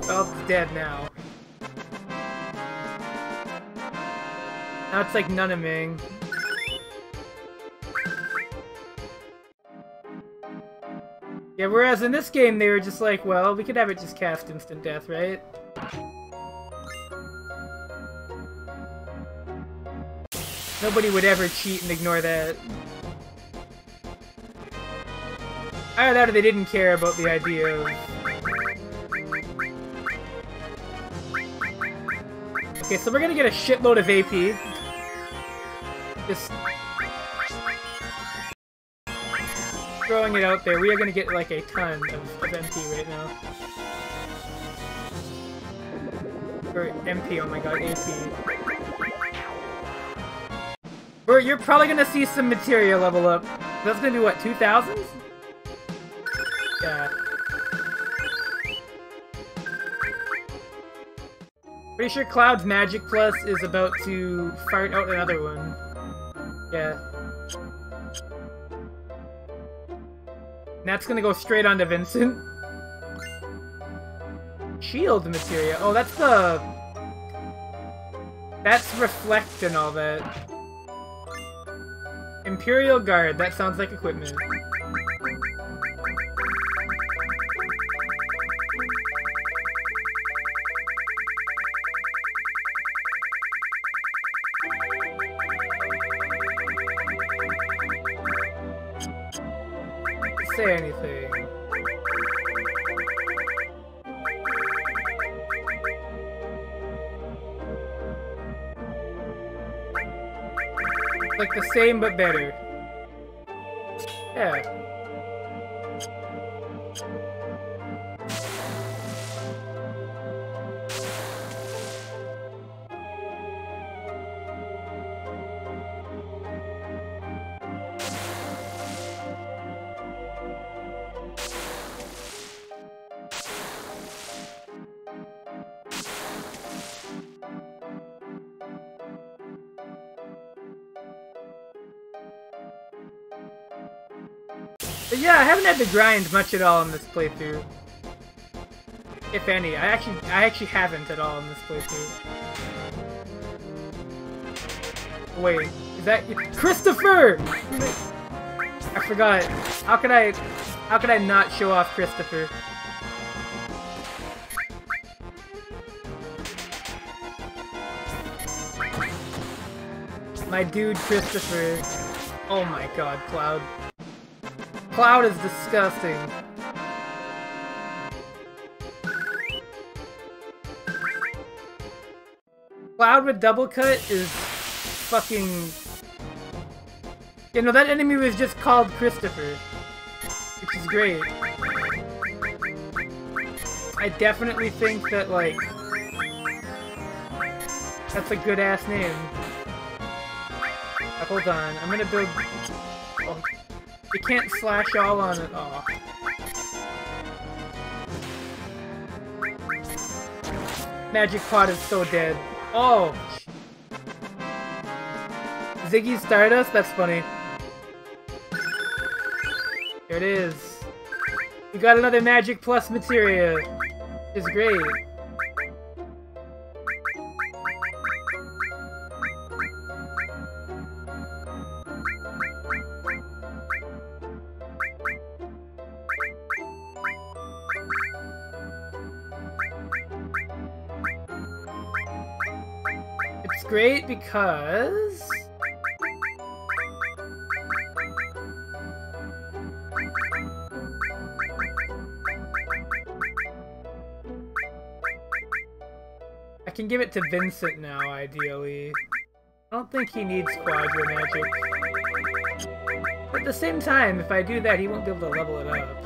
Well, it's dead now. Now it's like Nunaming. Yeah, whereas in this game they were just like, well, we could have it just cast instant death, right? Nobody would ever cheat and ignore that. Either that or they didn't care about the idea of... Okay, so we're gonna get a shitload of AP. Just throwing it out there. We are gonna get like a ton of, of MP right now. Or MP, oh my god, AP. Or you're probably gonna see some materia level up. That's gonna be what, 2000s? Yeah. Pretty sure Cloud's Magic Plus is about to fart out another one. Yeah. That's gonna go straight onto Vincent. Shield materia. Oh, that's the... That's Reflect and all that. Imperial Guard. That sounds like equipment. Same but better. Yeah. But yeah, I haven't had to grind much at all in this playthrough. If any. I actually I actually haven't at all in this playthrough. Wait, is that Christopher? I forgot. How could I how could I not show off Christopher? My dude Christopher. Oh my god, Cloud. Cloud is disgusting. Cloud with double cut is fucking... You know, that enemy was just called Christopher. Which is great. I definitely think that, like... That's a good-ass name. Hold on, I'm gonna build... You can't slash all on it. Oh. Magic Pot is so dead. Oh! Ziggy Stardust? That's funny. There it is. We got another Magic Plus materia. It's great. Because... I can give it to Vincent now, ideally. I don't think he needs Quadra Magic. At the same time, if I do that, he won't be able to level it up.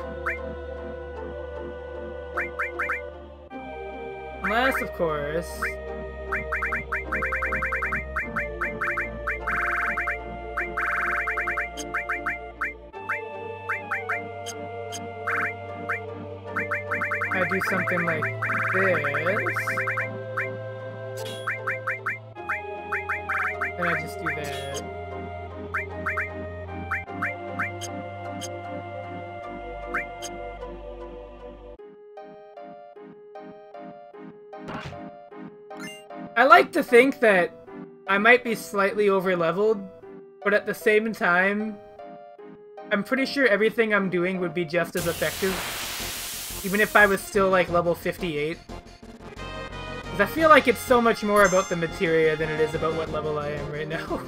Unless, of course... something like this, then I just do that. I like to think that I might be slightly over-leveled, but at the same time, I'm pretty sure everything I'm doing would be just as effective, even if I was still like level 58. Because I feel like it's so much more about the materia than it is about what level I am right now.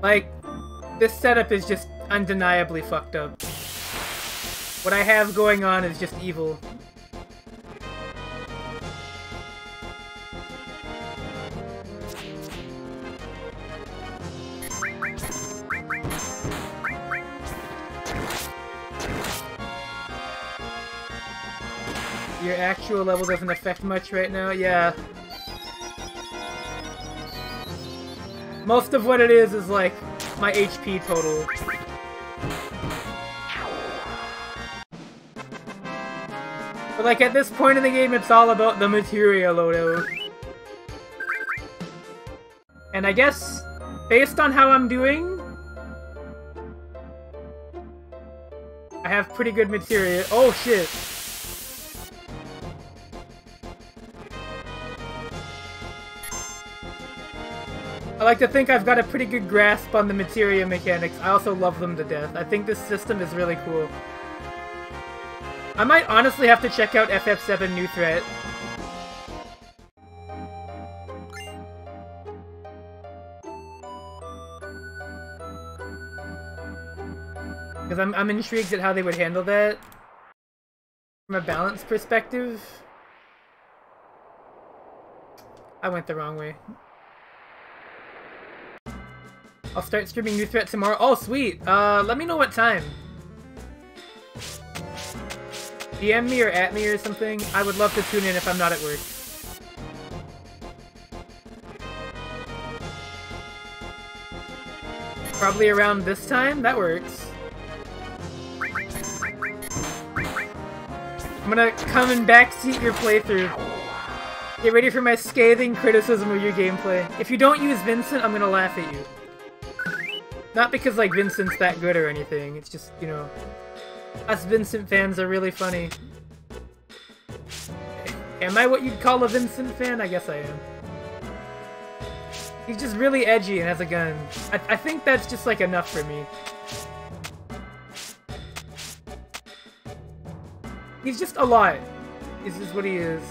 *laughs* like, this setup is just undeniably fucked up. What I have going on is just evil. Actual level doesn't affect much right now? Yeah. Most of what it is is like my HP total. But like at this point in the game, it's all about the materia loadout. And I guess, based on how I'm doing, I have pretty good materia. Oh shit. I like to think I've got a pretty good grasp on the materia mechanics. I also love them to death. I think this system is really cool. I might honestly have to check out FF7 New Threat. Because I'm, I'm intrigued at how they would handle that. From a balance perspective. I went the wrong way. I'll start streaming New Threat tomorrow. Oh, sweet. Uh, let me know what time. DM me or at me or something. I would love to tune in if I'm not at work. Probably around this time? That works. I'm gonna come and backseat your playthrough. Get ready for my scathing criticism of your gameplay. If you don't use Vincent, I'm gonna laugh at you. Not because, like, Vincent's that good or anything. It's just, you know... Us Vincent fans are really funny. Am I what you'd call a Vincent fan? I guess I am. He's just really edgy and has a gun. I, I think that's just, like, enough for me. He's just a lot. This is what he is.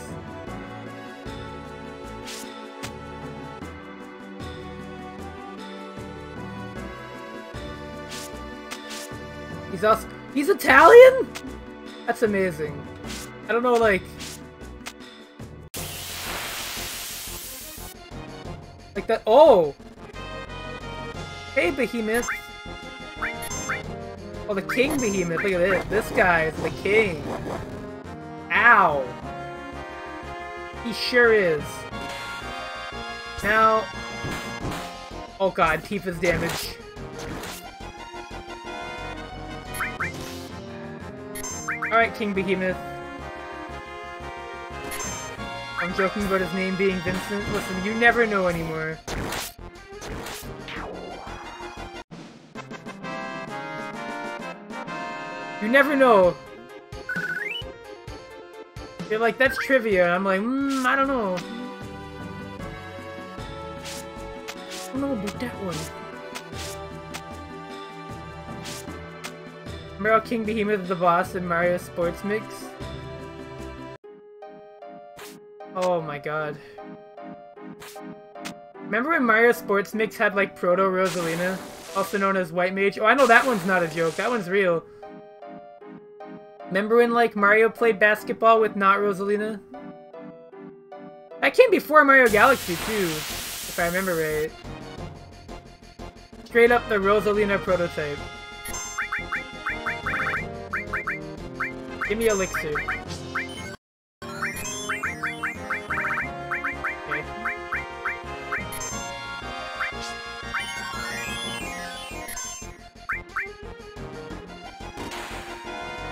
He's also- He's Italian?! That's amazing. I don't know, like... Like that- oh! Hey, Behemoth! Oh, the King Behemoth, look at this. This guy is the king. Ow! He sure is. Now... Oh god, Tifa's damage. Alright, King Behemoth. I'm joking about his name being Vincent. Listen, you never know anymore. You never know. You're like, that's trivia. I'm like, mm, I don't know. I don't know about that one. How King Behemoth the boss in Mario Sports Mix? Oh my god. Remember when Mario Sports Mix had like Proto Rosalina? Also known as White Mage? Oh, I know that one's not a joke. That one's real. Remember when like Mario played basketball with not Rosalina? That came before Mario Galaxy too, if I remember right. Straight up the Rosalina prototype. Give me elixir.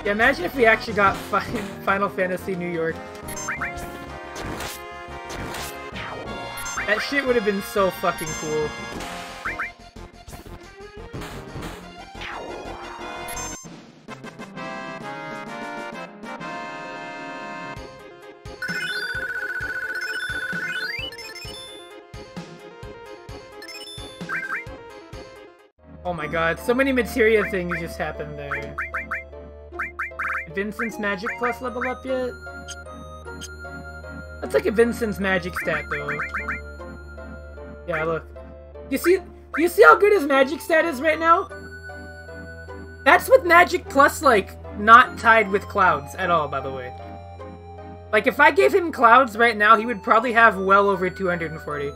Yeah, imagine if we actually got *laughs* Final Fantasy New York. That shit would have been so fucking cool. God, so many materia things just happened there. Vincent's magic plus level up yet? That's like a Vincent's magic stat though. Yeah, look. You see you see how good his magic stat is right now? That's with magic plus like not tied with clouds at all, by the way. Like if I gave him clouds right now, he would probably have well over 240.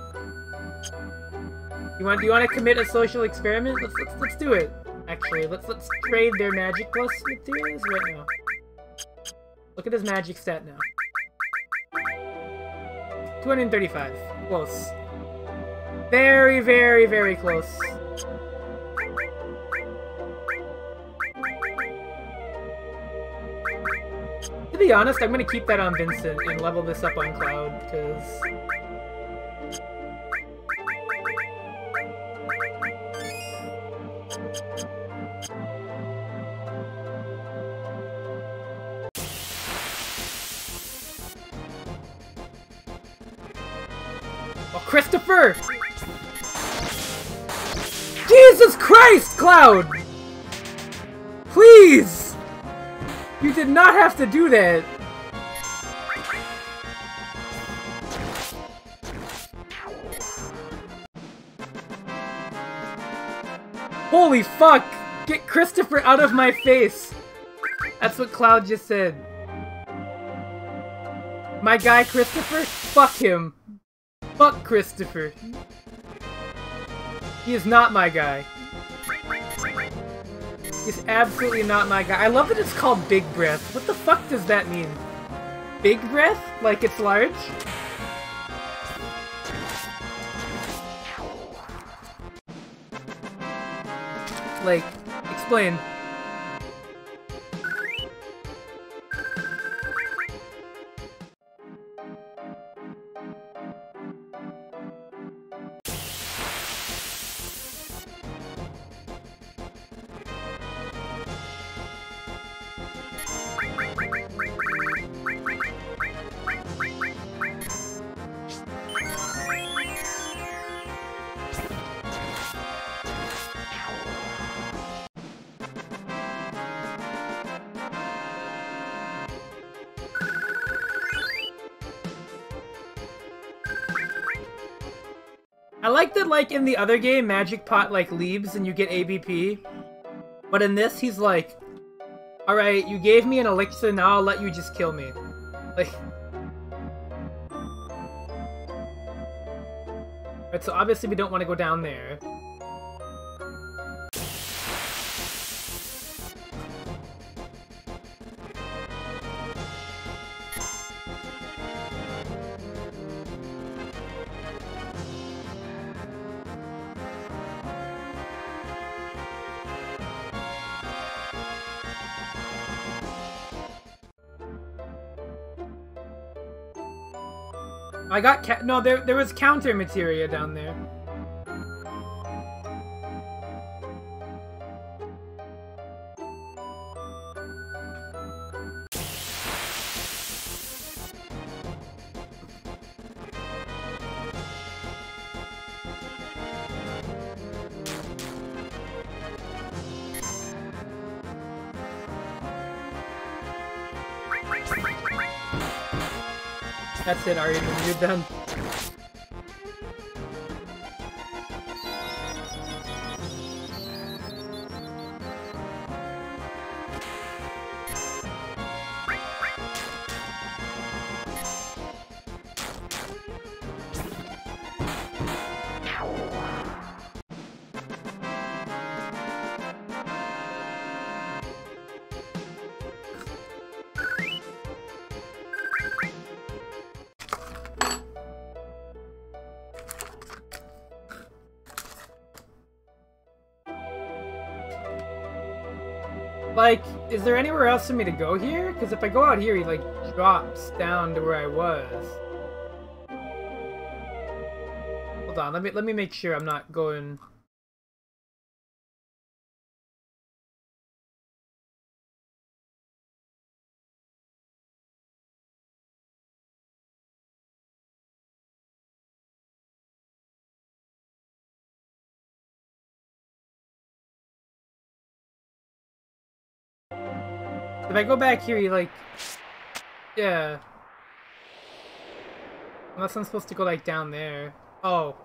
You want? Do you want to commit a social experiment? Let's let's let's do it. Actually, let's let's trade their magic plus materials right now. Look at his magic stat now. 235. Close. Very, very, very close. To be honest, I'm gonna keep that on Vincent and level this up on Cloud, because... Oh, Christopher! Jesus Christ, Cloud! Please! You did not have to do that! Holy fuck! Get Christopher out of my face! That's what Cloud just said. My guy Christopher? Fuck him. Fuck Christopher. He is not my guy. He's absolutely not my guy. I love that it's called Big Breath. What the fuck does that mean? Big Breath? Like it's large? Like, explain. I like that, like, in the other game, Magic Pot, like, leaves and you get ABP. But in this, he's like, Alright, you gave me an elixir, now I'll let you just kill me. Like... Right, so obviously we don't want to go down there. I got no. There, there was counter materia down there. That's it, Aryan. You're done. For me to go here? Because if I go out here, he, like, drops down to where I was. Hold on, let me, let me make sure I'm not going... If I go back here, you like... Yeah. Unless I'm supposed to go like down there. Oh.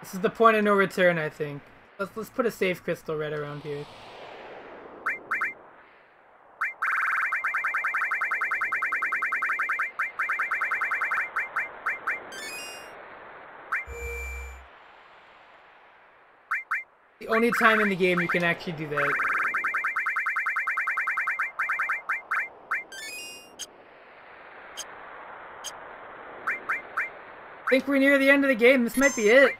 This is the point of no return, I think. Let's let's put a safe crystal right around here. Only time in the game you can actually do that. I think we're near the end of the game. This might be it.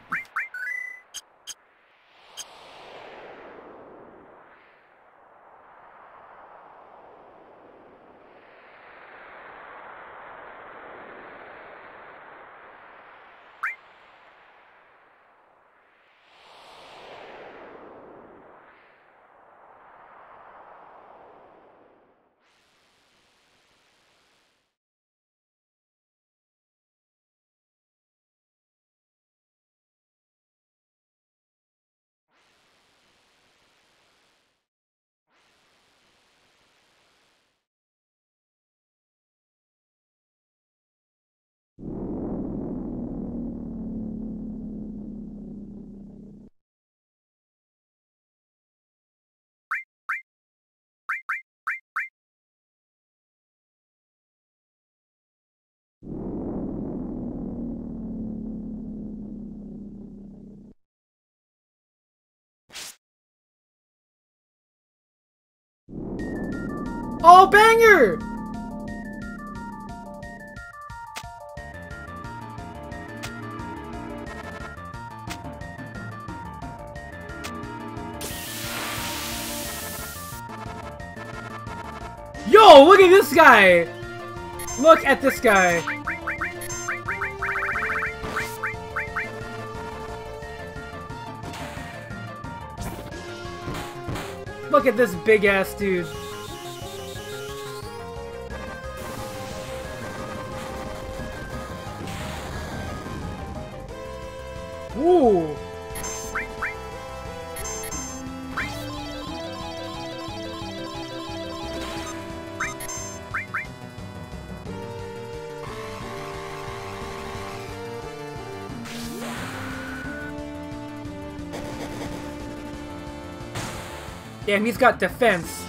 Oh, banger! Yo, look at this guy! Look at this guy! Look at this big ass dude. Damn, he's got defense.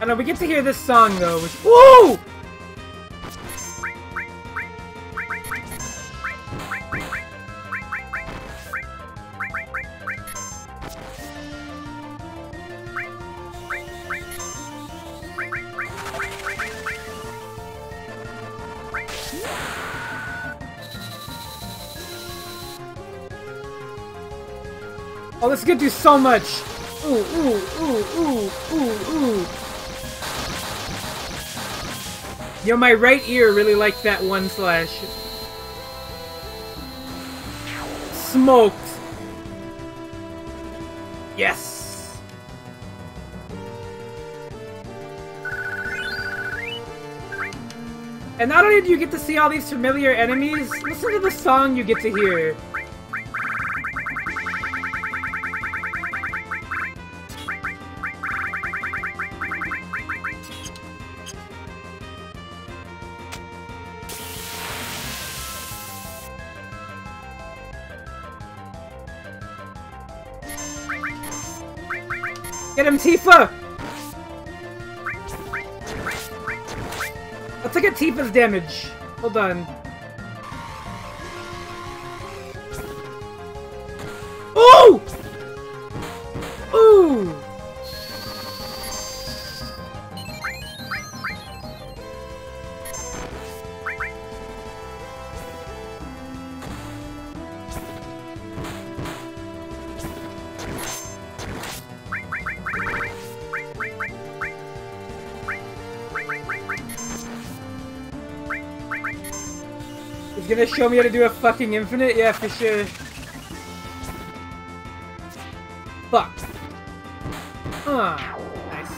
I know, we get to hear this song though, which- Woo! This do so much! Ooh, ooh, ooh, ooh, ooh, ooh. Yo, my right ear really liked that one slash. Smoked! Yes! And not only do you get to see all these familiar enemies, listen to the song you get to hear. Damage. Hold on. Gonna show me how to do a fucking infinite? Yeah, for sure. Fuck. Nice.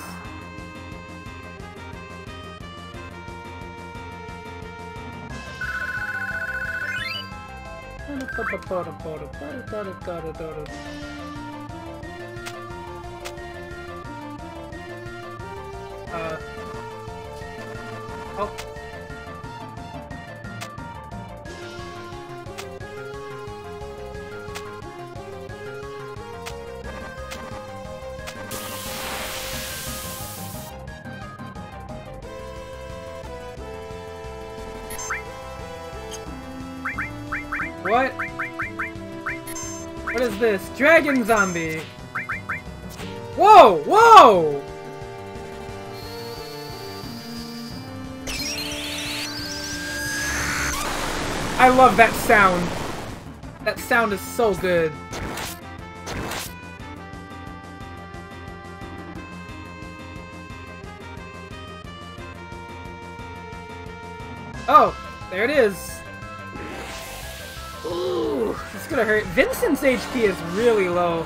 This? Dragon zombie! Whoa! Whoa! I love that sound. That sound is so good. Oh, there it is. Vincent's HP is really low.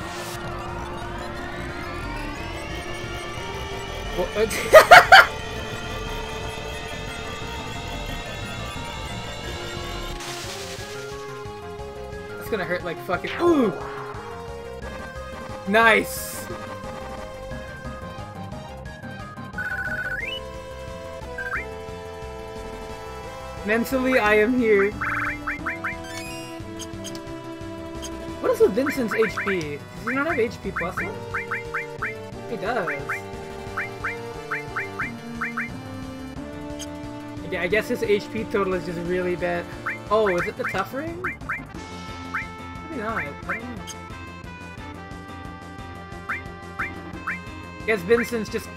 Well, uh, *laughs* It's gonna hurt like fucking. Ooh! Nice! Mentally, I am here. Vincent's HP? Does he not have HP plus? He does. Yeah, I guess his HP total is just really bad. Oh, is it the tough ring? Maybe not. I don't know. I guess Vincent's just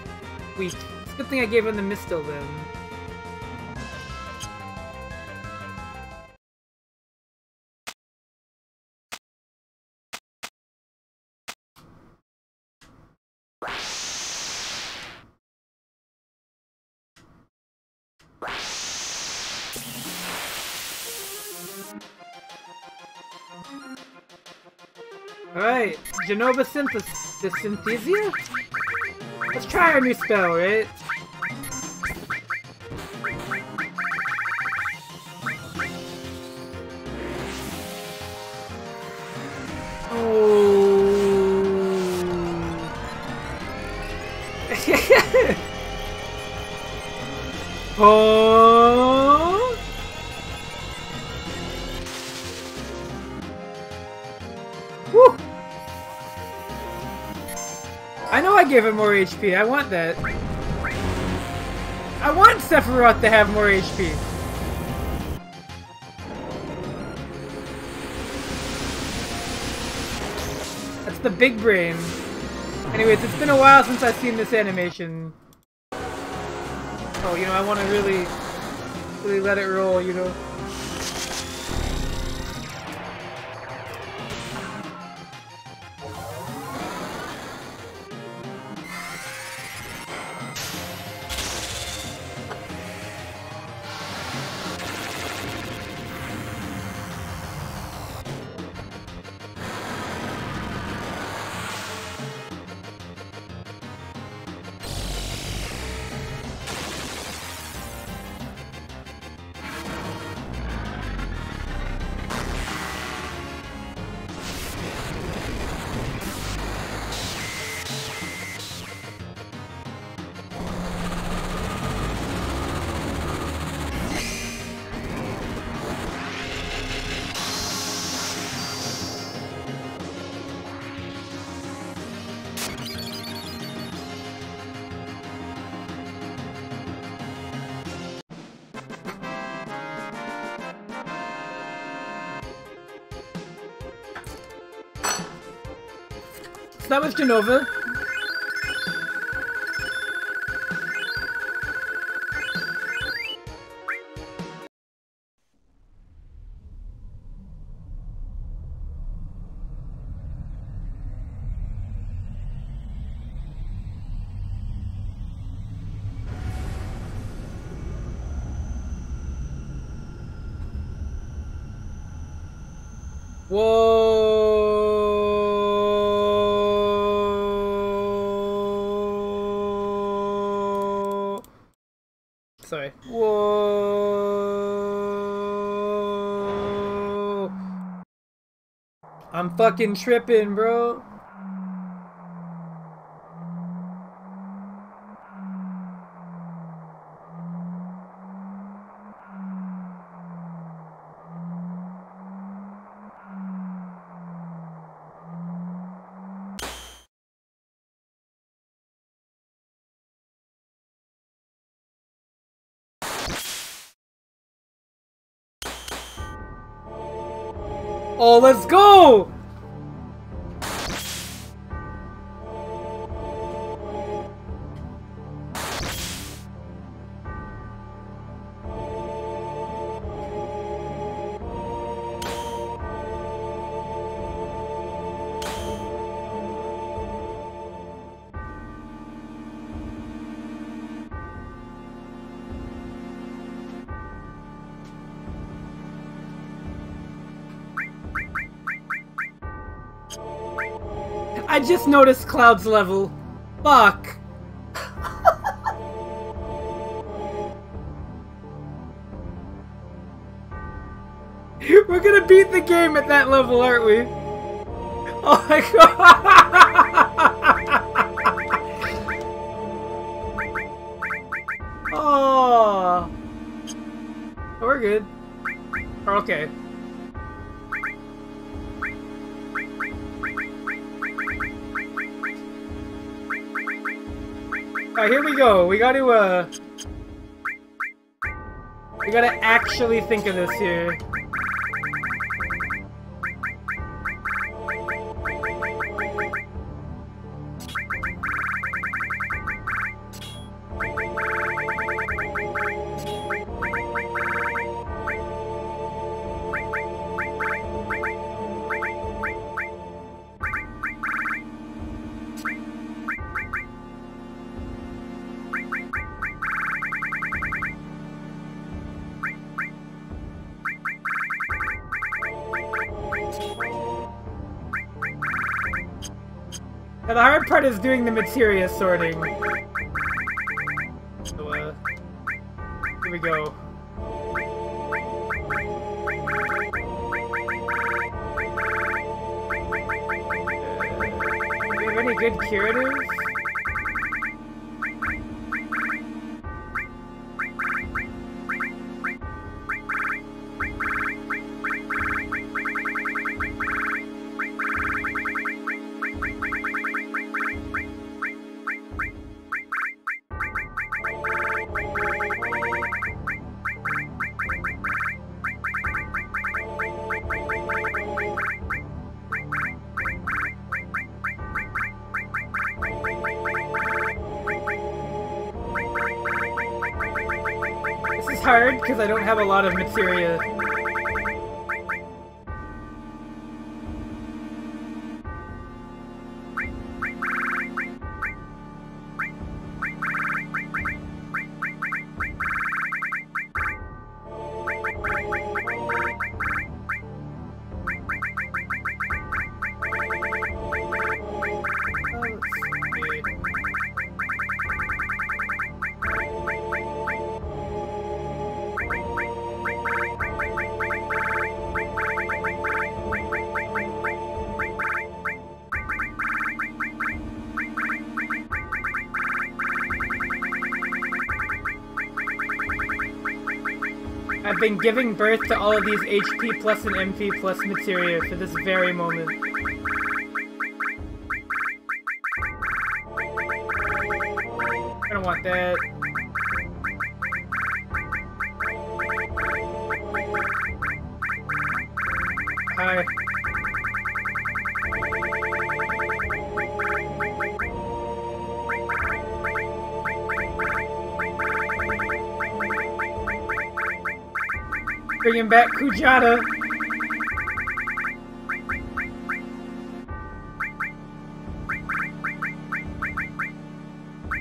weak. It's a good thing I gave him the Mystile then. Jenova Synthesis. The Synthesia? Let's try our new spell, right? Oh. *laughs* oh. Give him more HP. I want that. I want Sephiroth to have more HP. That's the big brain. Anyways, it's been a while since I've seen this animation. Oh, you know, I want to really, really let it roll, you know? That was Jenova. Fucking tripping, bro. I just noticed Cloud's level. Fuck. *laughs* We're gonna beat the game at that level, aren't we? Oh my god! *laughs* Oh, we're good. Okay. Here we go. We gotta, uh... We gotta actually think of this here. Doing the materia sorting. Lot of materia. Been giving birth to all of these HP plus and MP plus materia for this very moment. Bringing back Kujata.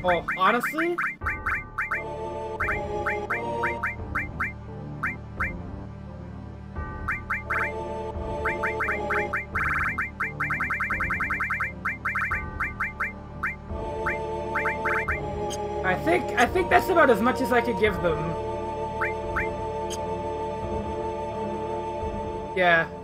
Oh, honestly? I think I think that's about as much as I could give them. Yeah.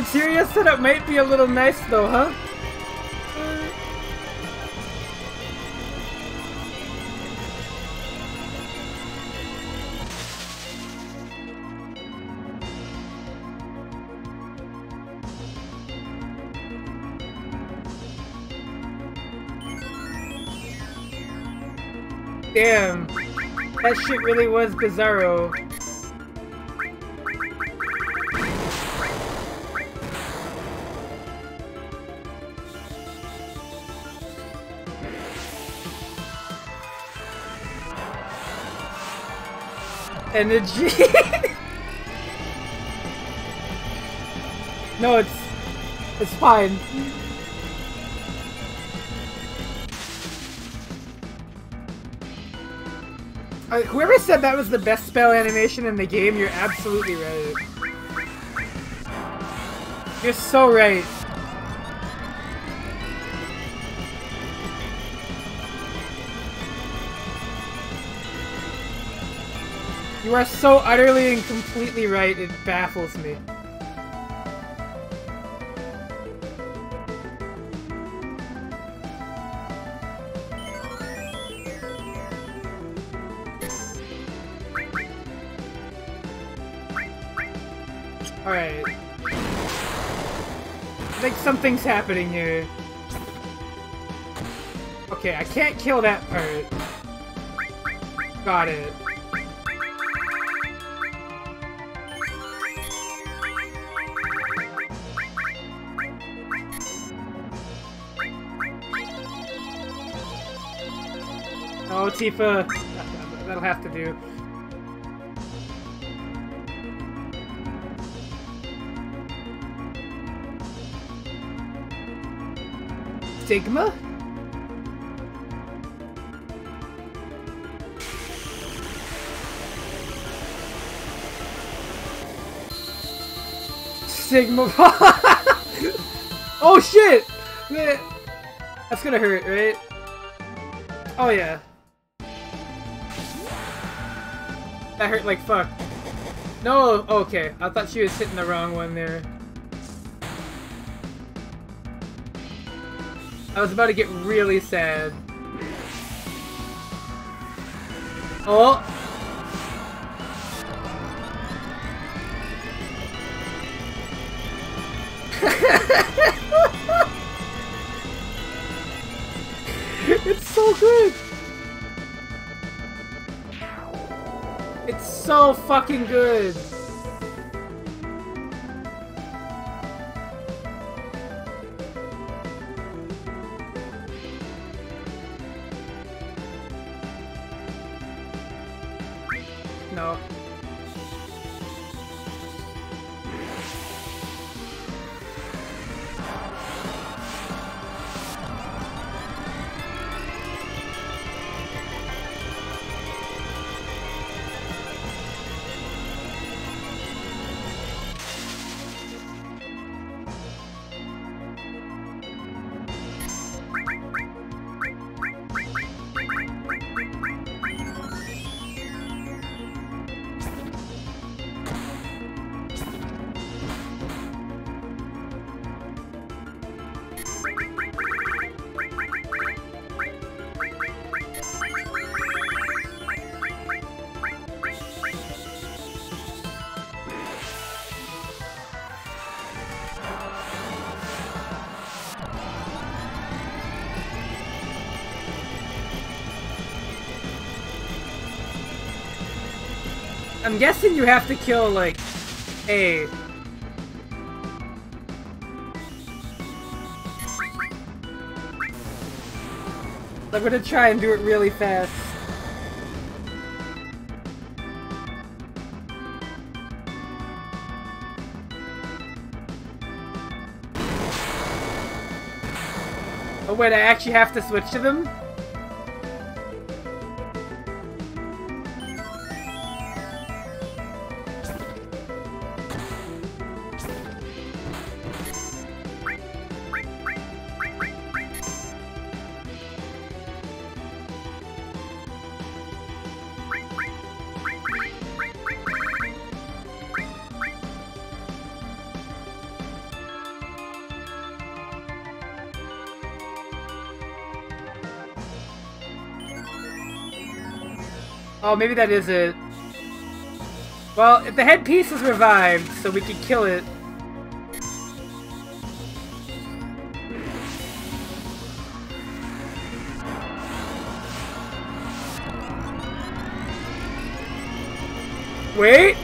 Materia setup might be a little nice though, huh? Damn. That shit really was bizarro. Energy. *laughs* no, it's it's fine. Uh, whoever said that was the best spell animation in the game, you're absolutely right. You're so right. You are so utterly and completely right, it baffles me. Alright. Like, something's happening here. Okay, I can't kill that part. Got it. Tifa. That'll have to do. Sigma? Sigma *laughs* Oh shit! That's gonna hurt, right? Oh yeah. That hurt like fuck. No, okay. I thought she was hitting the wrong one there. I was about to get really sad. Oh! Fucking good! I'm guessing you have to kill, like, a... I'm gonna try and do it really fast. Oh wait, I actually have to switch to them? Oh, maybe that is it. Well, if the headpiece is revived, so we can kill it. Wait!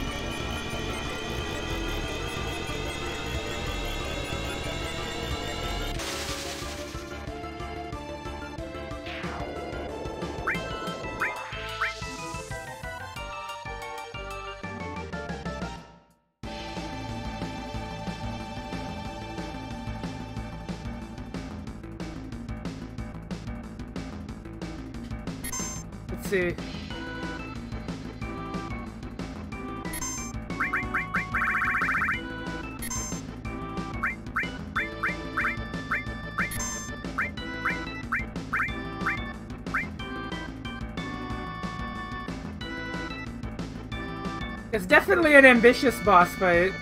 An ambitious boss fight.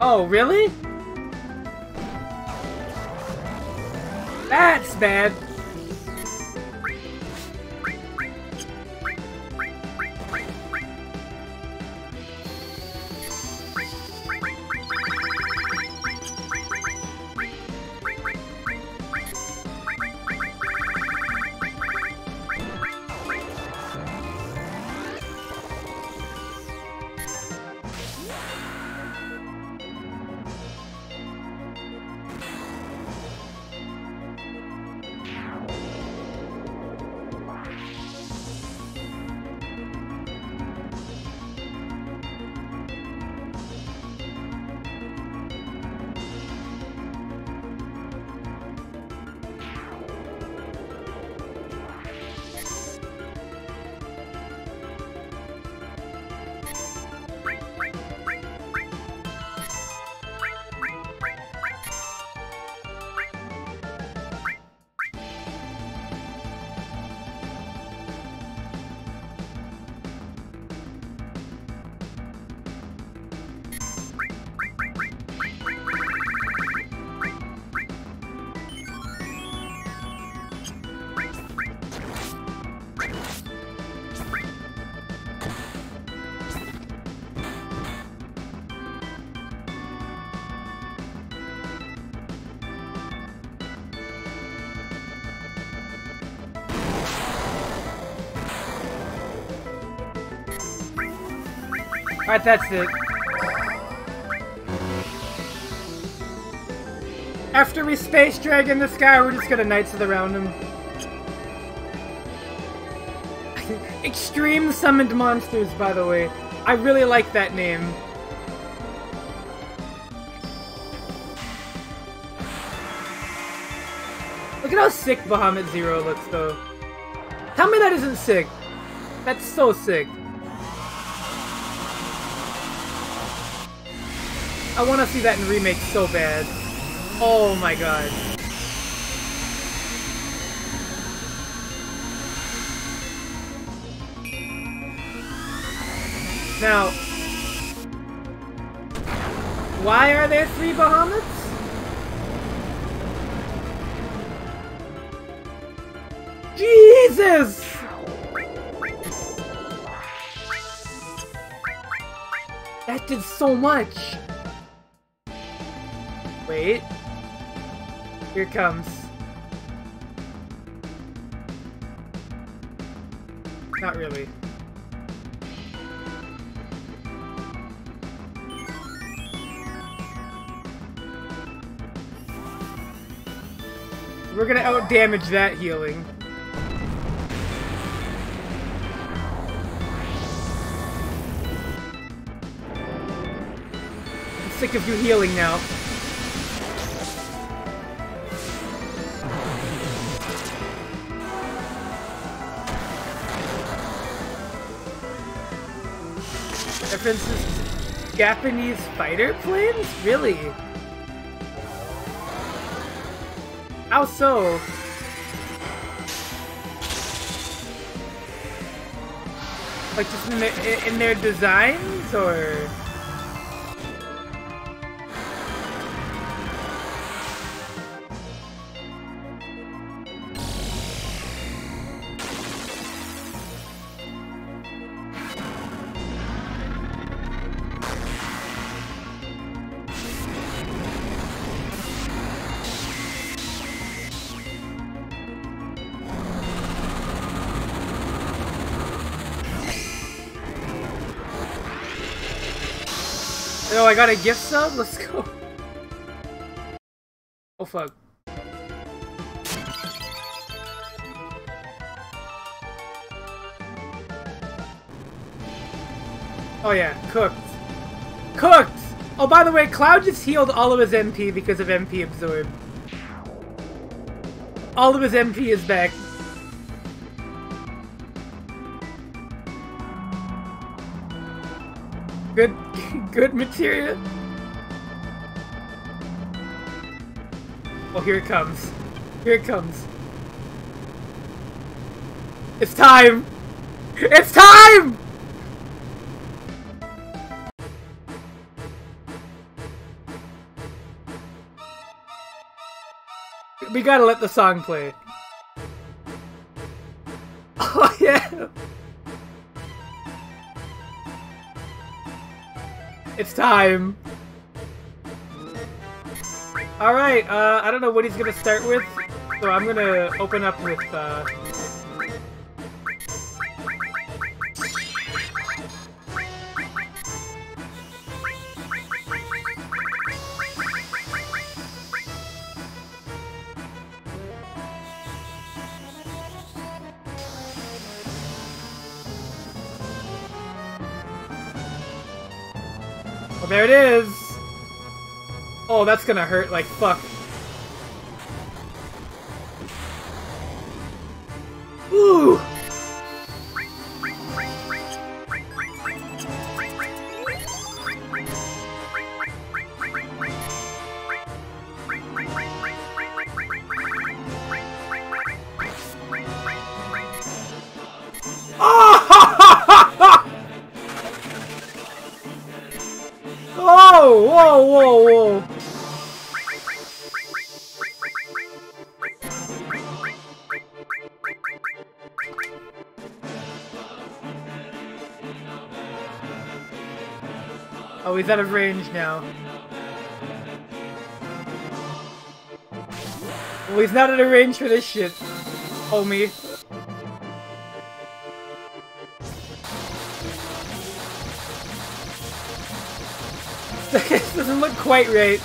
Oh, really? That's bad. That's it. After we Space Dragon this guy, we're just gonna Knights of the Round him. *laughs* Extreme Summoned Monsters, by the way. I really like that name. Look at how sick Bahamut Zero looks, though. Tell me that isn't sick. That's so sick. I want to see that in remake so bad. Oh my god. Now, why are there three Bahamuts? Jesus! That did so much! Here comes. Not really. We're gonna out-damage that healing. I'm sick of you healing now. Japanese fighter planes? Really? How so? Like just in in their designs, or...? I got a gift sub? Let's go. *laughs* Oh, fuck. Oh yeah, cooked. Cooked! Oh, by the way, Cloud just healed all of his MP because of MP Absorb. All of his MP is back. Good material. Oh, here it comes. Here it comes. It's time! It's time! We gotta let the song play. It's time! Alright, uh, I don't know what he's gonna start with, so I'm gonna open up with, uh... there it is! Oh, that's gonna hurt like fuck. Oh, he's out of range now. Well, he's not out of range for this shit, homie. this *laughs* doesn't look quite right.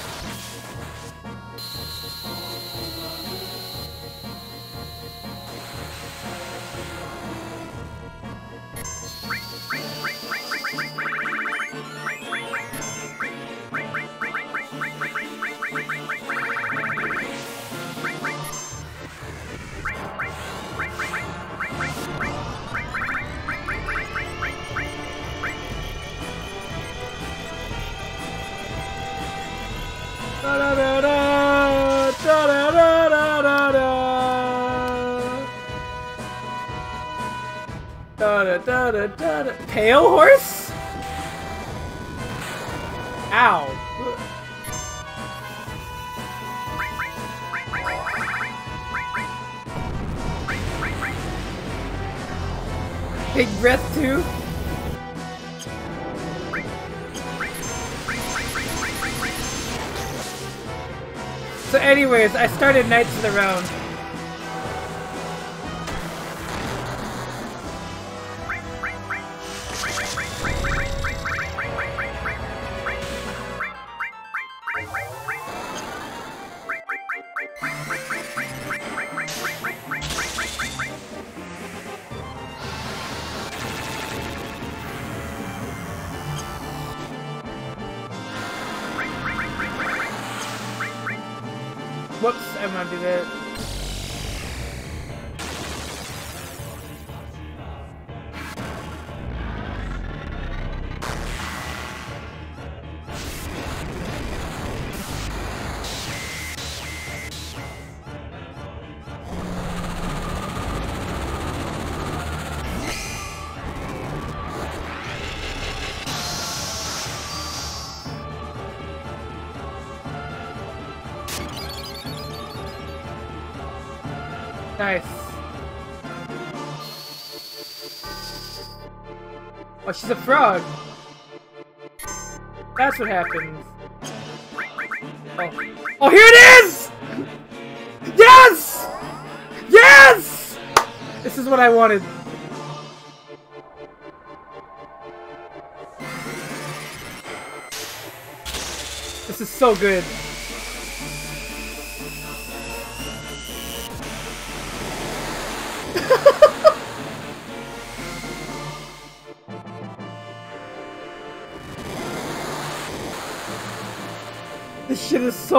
Da-da-da-da-da-da. Horse? Ow. Big breath too? So anyways, I started Knights of the Round. Oh, she's a frog. That's what happens. Oh, oh here it is! Yes! Yes! This is what I wanted. This is so good.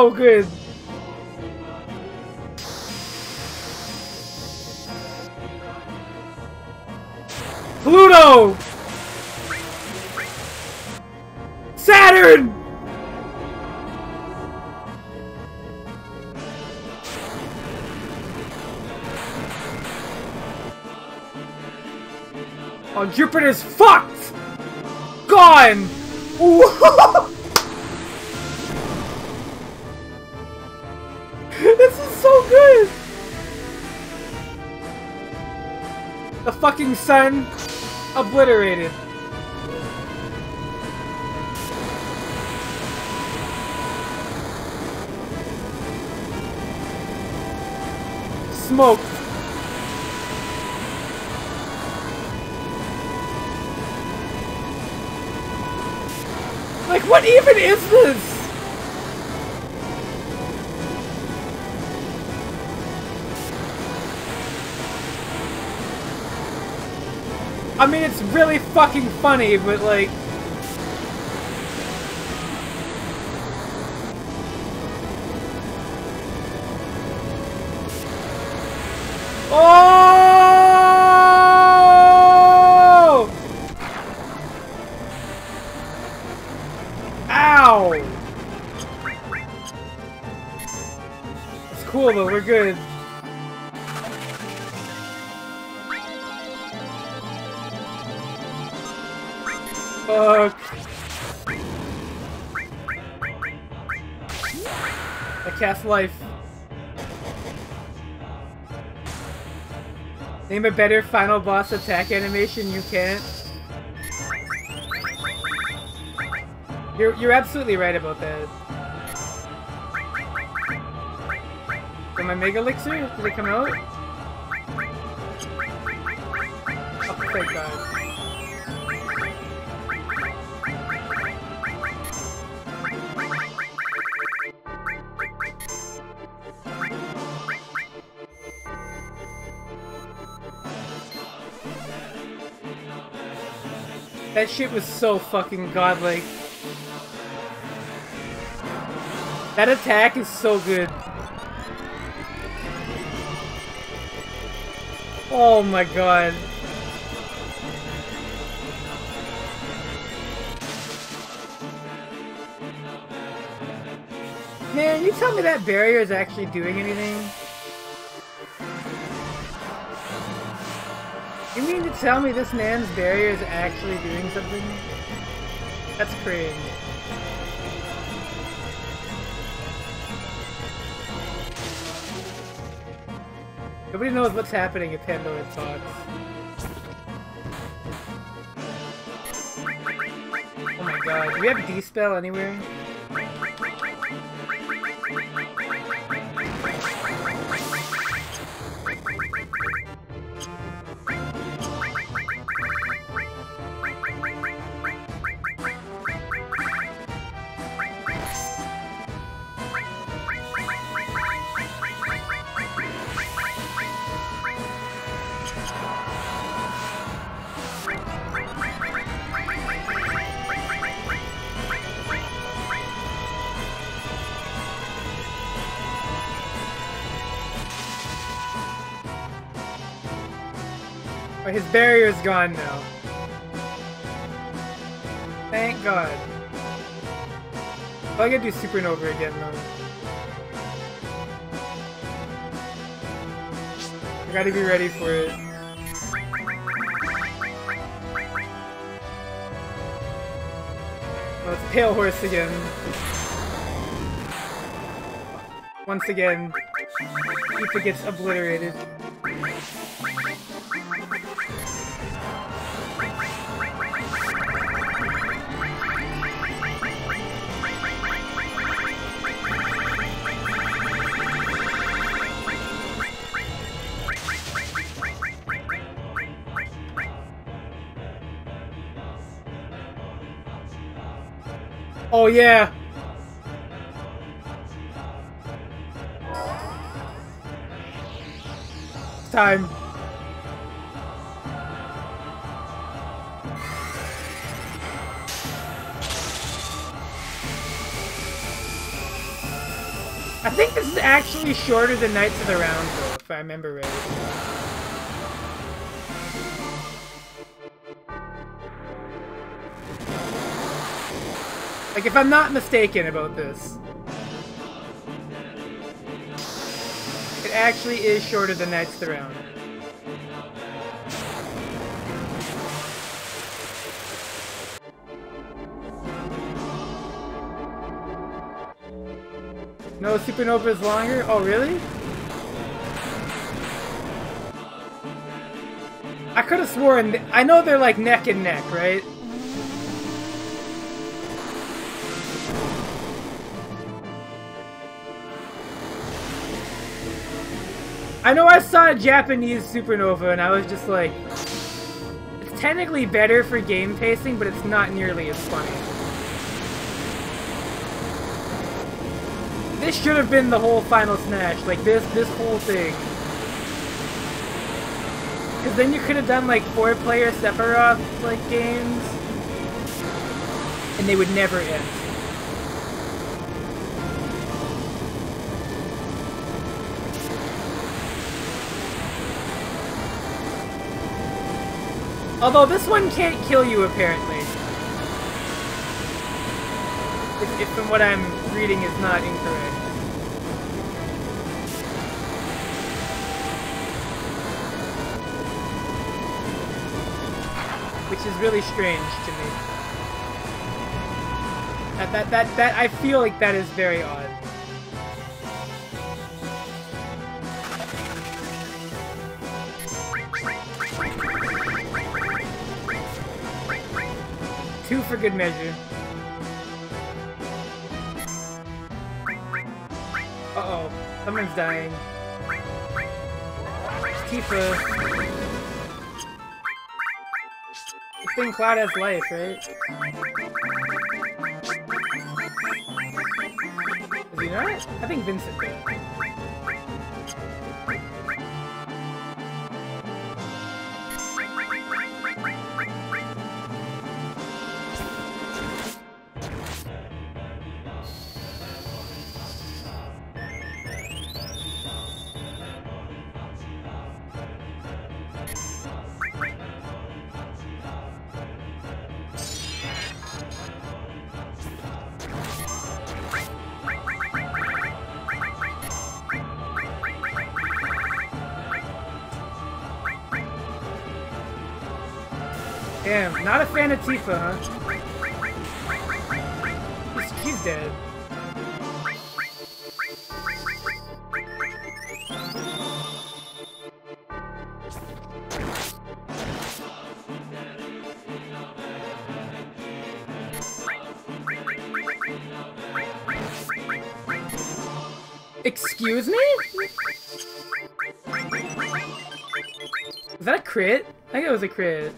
So good. Pluto! Saturn! Oh, Jupiter's fucked! Gone! *laughs* this fucking sun obliterated. Smoke. Like, what even is this? I mean, it's really fucking funny, but like... I cast life. Name a better final boss attack animation you can't. You're you're absolutely right about that. So my Mega Elixir? Did it come out? Oh, thank god. That shit was so fucking godlike. That attack is so good. Oh my god. Man, you tell me that barrier is actually doing anything? You mean to tell me this man's barrier is actually doing something? That's crazy. Nobody knows what's happening if Pandora talks. Oh my god, do we have D-Spell anywhere? Barrier's gone now. Thank God. I gotta do Supernova again though. I gotta be ready for it. Oh, it's Pale Horse again. Once again, Tifa gets obliterated. Yeah. It's time. I think this is actually shorter than Knights of the Round, though, if I remember right. Like, if I'm not mistaken about this. It actually is shorter than Knights of the Round. No, Supernova is longer? Oh, really? I could have sworn... I know they're like neck and neck, right? I know I saw a Japanese supernova and I was just like, it's technically better for game pacing, but it's not nearly as funny. This should have been the whole Final Smash, like this, this whole thing. Because then you could have done like four-player Sephiroth like games, and they would never end. Although this one can't kill you, apparently. If, if from what I'm reading is not incorrect. Which is really strange to me. That, that, that, that, I feel like that is very odd. Good measure. Uh-oh. Someone's dying. Tifa. This thing Cloud has life, right? Is he not? I think Vincent did. Damn, not a fan of Tifa, huh? She's, she's dead. Excuse me? Is that a crit? I think it was a crit.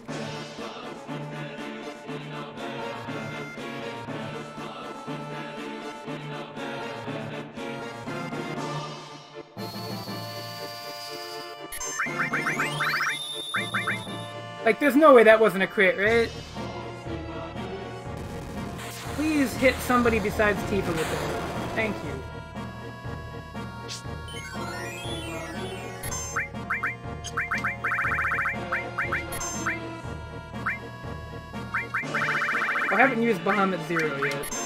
Like, there's no way that wasn't a crit, right? Please hit somebody besides Tifa with it. Thank you. I haven't used Bahamut Zero yet.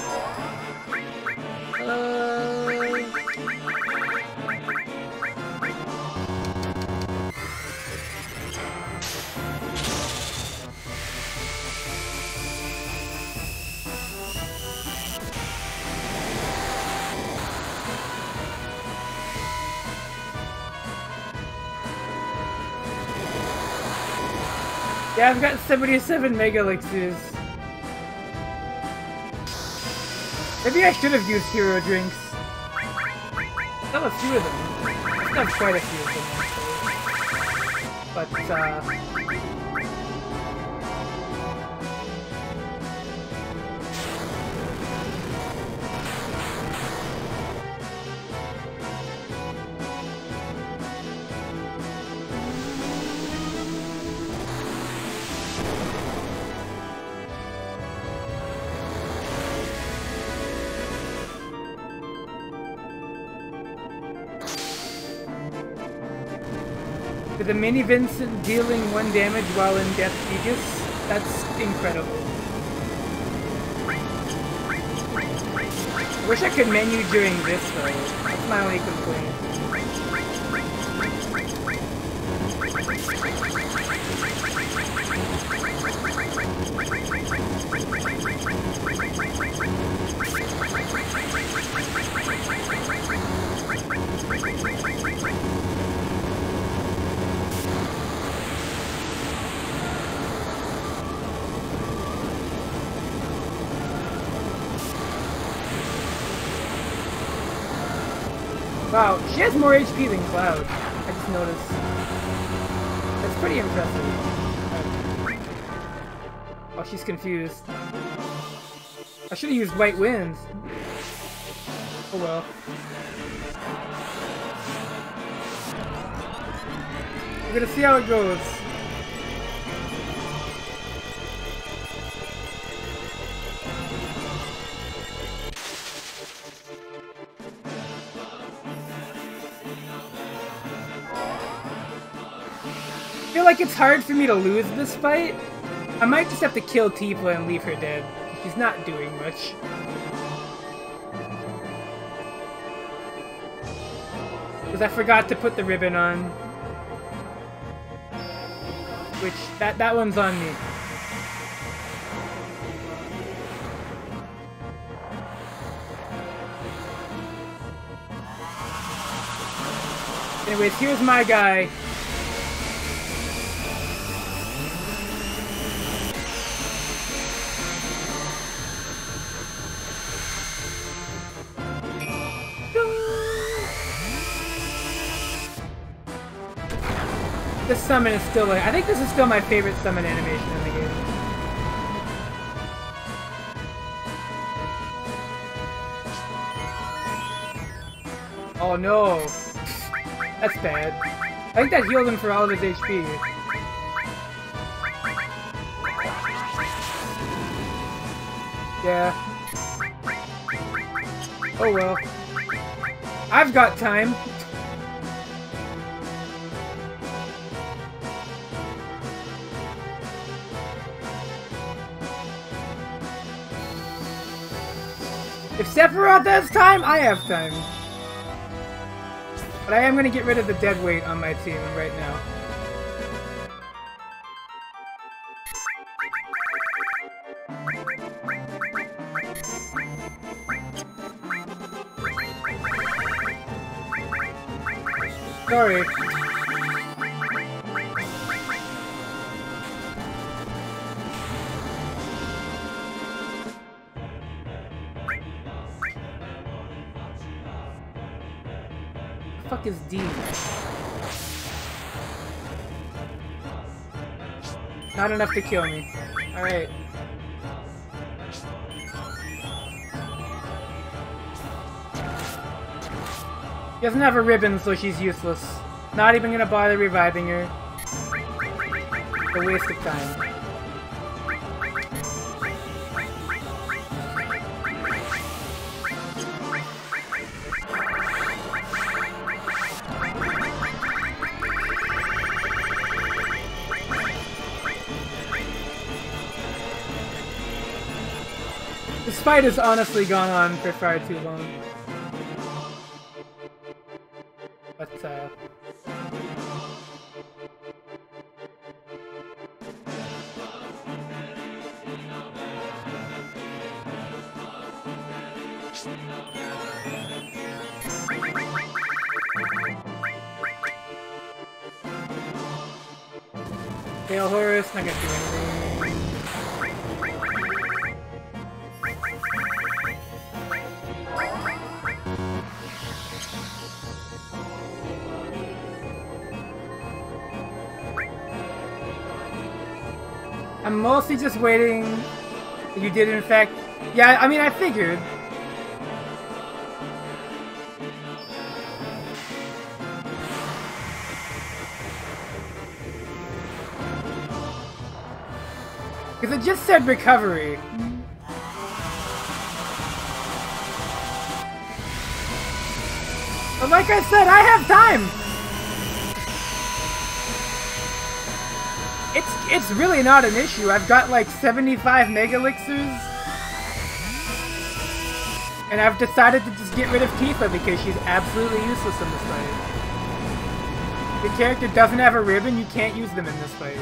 I've got 77 Mega Elixirs. Maybe I should have used hero drinks. Have a few of them. Have quite a few of them, actually. But, uh... the mini Vincent dealing one damage while in Death Aegis, that's incredible. Wish I could menu during this though. That's my only complaint. Wow, she has more HP than Cloud. I just noticed. That's pretty impressive. Oh, she's confused. I should have used White Winds. Oh well. We're gonna see how it goes. Like it's hard for me to lose this fight. I might just have to kill Tifa and leave her dead. She's not doing much. Because I forgot to put the ribbon on. Which, that, that one's on me. Anyways, here's my guy. Summon is still I think this is still my favorite summon animation in the game. Oh no. That's bad. I think that healed him for all of his HP. Yeah. Oh well. I've got time. Throughout this time! I have time. But I am going to get rid of the dead weight on my team right now. Sorry. Not enough to kill me. Alright. She doesn't have a ribbon, so she's useless. Not even gonna bother reviving her. A waste of time. Fight has honestly gone on for far too long. Just waiting. You did, in fact. Yeah, I mean, I figured. Because it just said recovery. But like I said, I have time! It's really not an issue. I've got like 75 mega elixirs. And I've decided to just get rid of Tifa because she's absolutely useless in this fight. The character doesn't have a ribbon, you can't use them in this fight.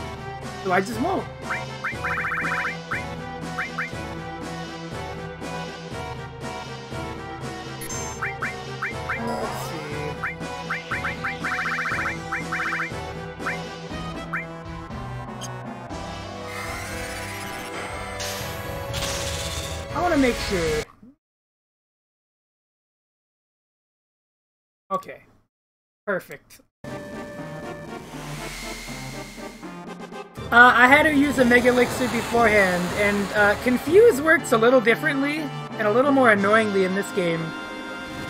So I just won't. Sure. Okay. Perfect. Uh, I had to use a Mega Elixir beforehand, and uh, Confuse works a little differently and a little more annoyingly in this game.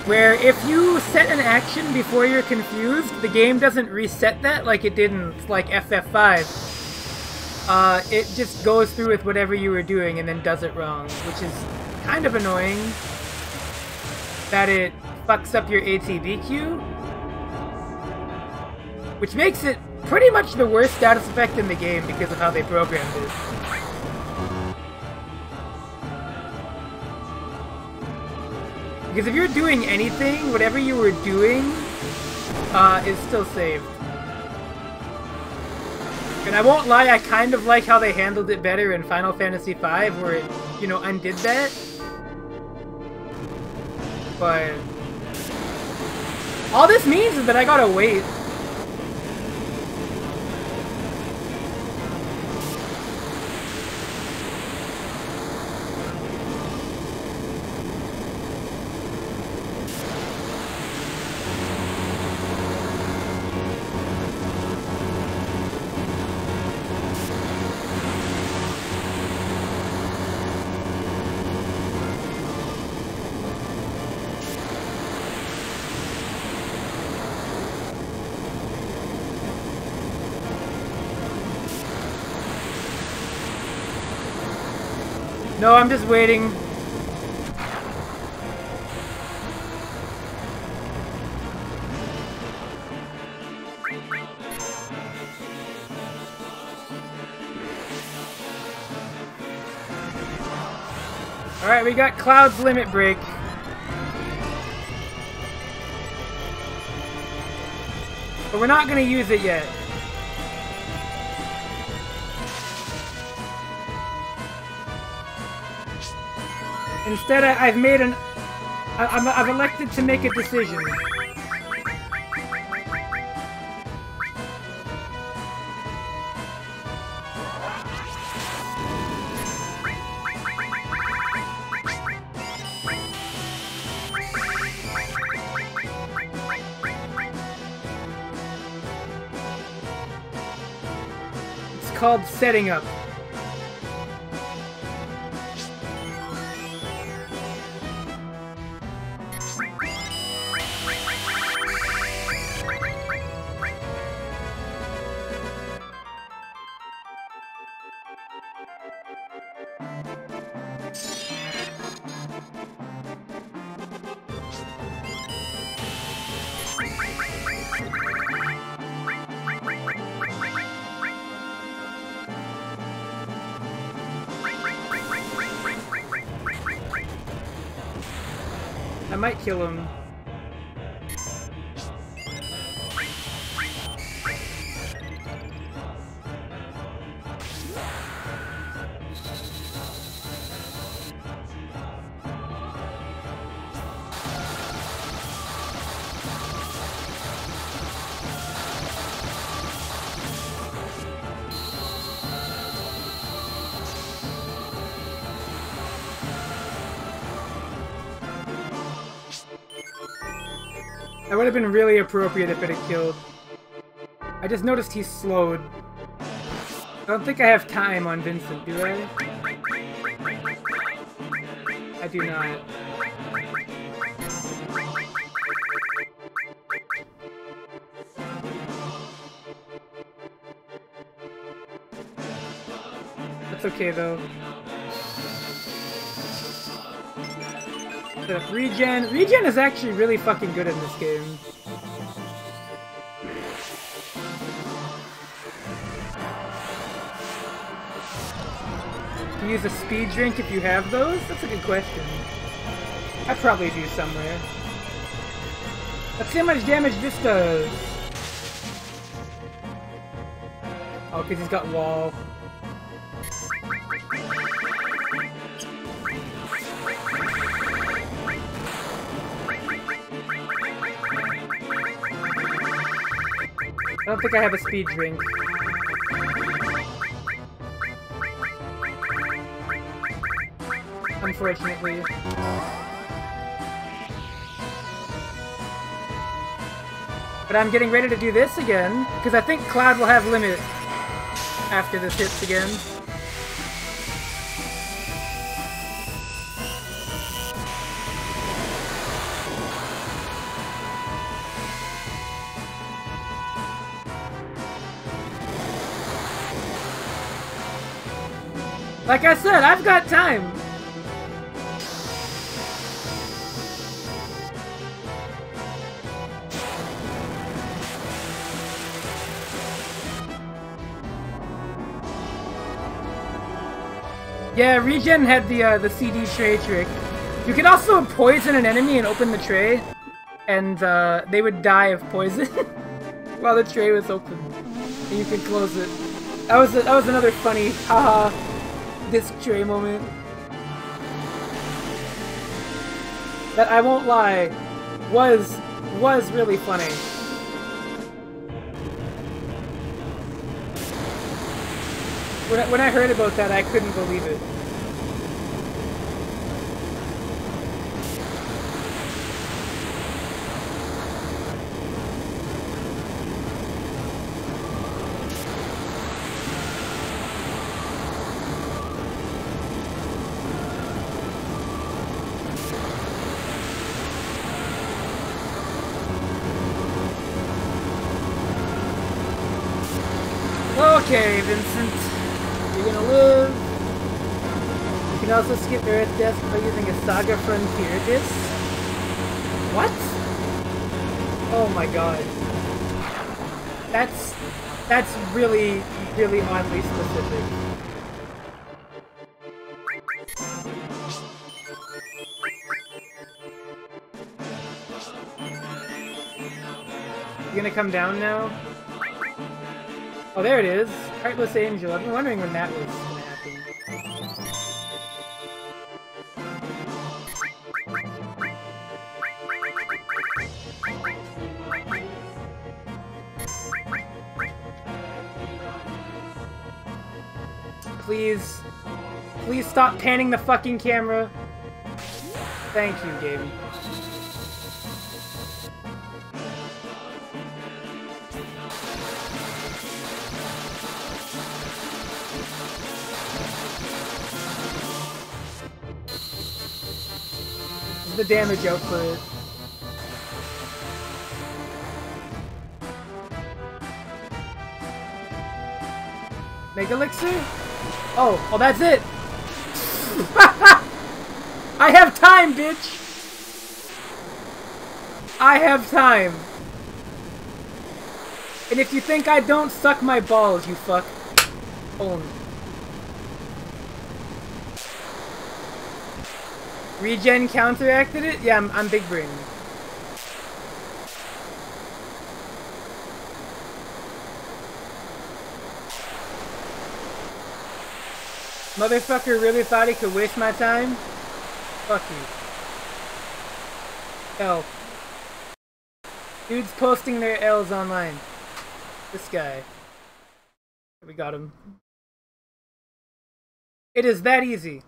Where if you set an action before you're confused, the game doesn't reset that like it did in like FF5. Uh, it just goes through with whatever you were doing and then does it wrong, which is kind of annoying. That it fucks up your ATB queue. Which makes it pretty much the worst status effect in the game because of how they programmed it. Because if you're doing anything, whatever you were doing uh, is still saved. And I won't lie, I kind of like how they handled it better in Final Fantasy V, where it, you know, undid that. But... All this means is that I gotta wait. No, I'm just waiting. Alright, we got Cloud's Limit Break. But we're not gonna use it yet. Instead, I, have made an... I, I'm, I've elected to make a decision. It's called setting up. Been really appropriate if it had killed. I just noticed he's slowed. I don't think I have time on Vincent, do I? I do not. That's okay though. The regen. Regen is actually really fucking good in this game. Do you use a speed drink if you have those? That's a good question. I probably do somewhere. Let's see how much damage this does. Oh, because he's got wall. Don't think I have a speed drink. Unfortunately. But I'm getting ready to do this again, because I think Cloud will have limit after this hits again. Like I said, I've got time. Yeah, Regen had the uh, the CD tray trick. You could also poison an enemy and open the tray, and uh, they would die of poison *laughs* while the tray was open. And you could close it. That was a, that was another funny haha this tray moment. That I won't lie, was was really funny. When I, when I heard about that, I couldn't believe it. Okay, Vincent. You're gonna live. You can also skip Earth Death by using a Saga Frontier disc. What? Oh my god. That's... That's really, really oddly specific. You gonna come down now? Oh, there it is. Heartless Angel. I've been wondering when that was Stop panning the fucking camera. Thank you, Gaby. the damage output. Mega elixir? Oh, oh that's it! *laughs* I have time, bitch! I have time! And if you think I don't, suck my balls, you fuck. Own. Regen counteracted it? Yeah, I'm, I'm big brain. Motherfucker really thought he could waste my time? Fuck you. L. Dudes posting their L's online. This guy. We got him. It is that easy.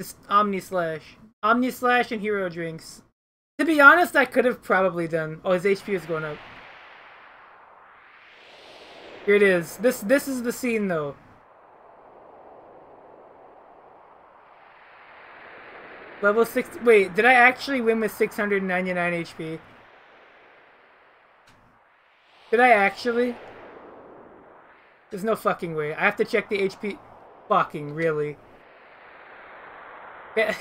Just Omni Slash. Omni Slash and Hero Drinks. To be honest, I could have probably done. Oh, his HP is going up. Here it is. This this is the scene though. Level 6... Wait, did I actually win with 699 HP? Did I actually? There's no fucking way. I have to check the HP... Fucking, really. *laughs* time.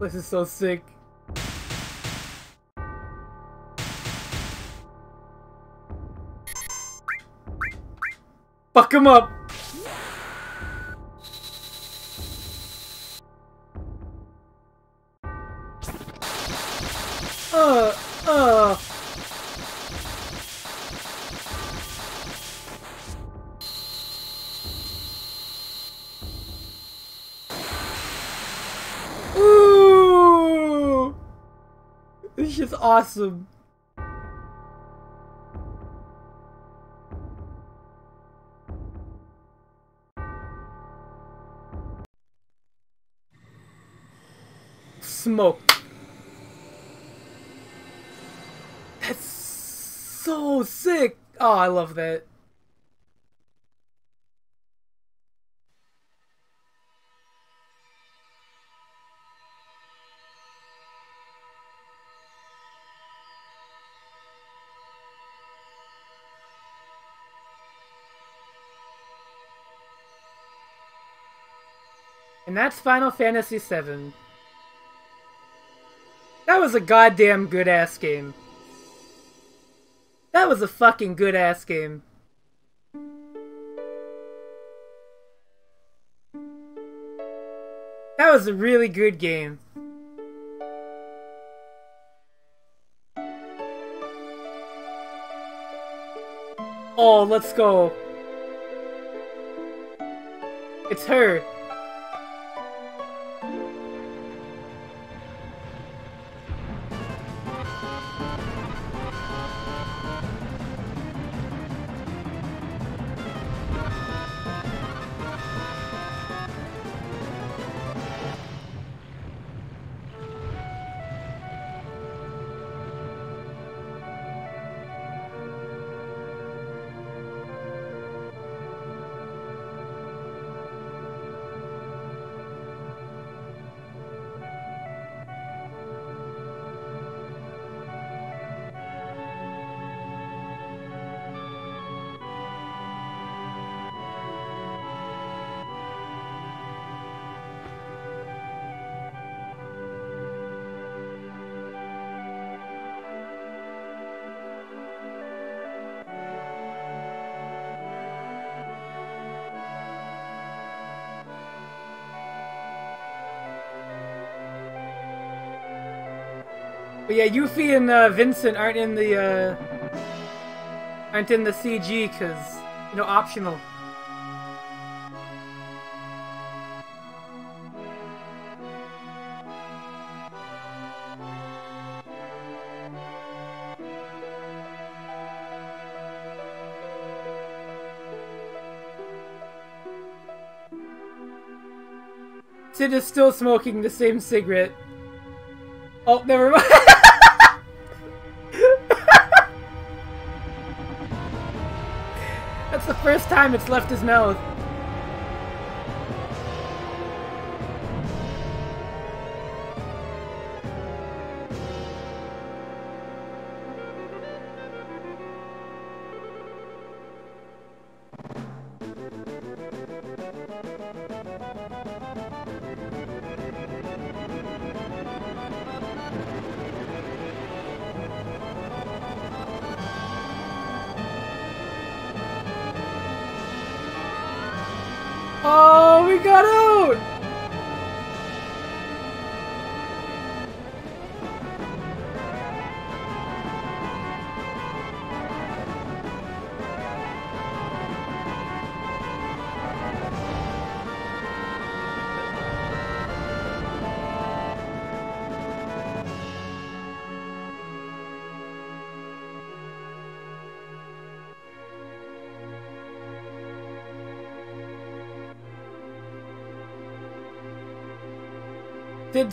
This is so sick. Fuck him up! Awesome. Smoke. That's so sick. Oh, I love that. That's Final Fantasy VII. That was a goddamn good ass game. That was a fucking good ass game. That was a really good game. Oh, let's go. It's her. But yeah, Yuffie and uh, Vincent aren't in the uh, aren't in the CG because you know optional. Cid is still smoking the same cigarette. Oh, never mind. *laughs* time it's left his mouth.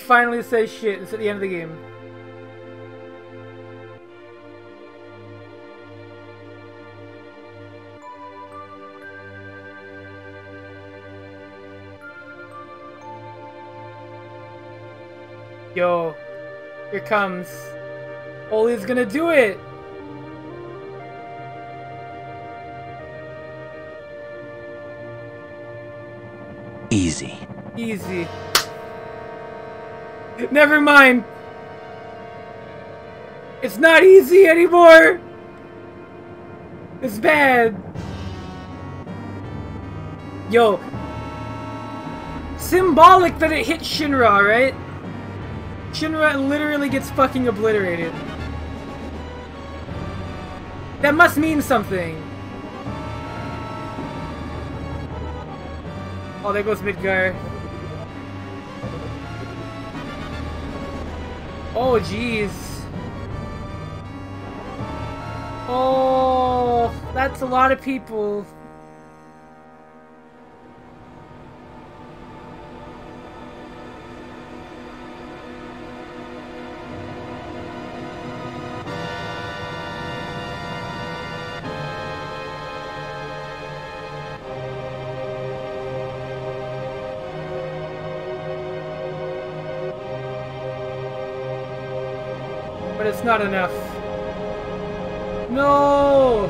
Finally say shit. It's at the end of the game. Yo, here comes. Holy's gonna do it! Easy. Easy. Never mind. It's not easy anymore. It's bad. Yo. Symbolic that it hit Shinra, right? Shinra literally gets fucking obliterated. That must mean something. Oh, there goes Midgar. Oh, jeez. Oh, that's a lot of people. Not enough. No!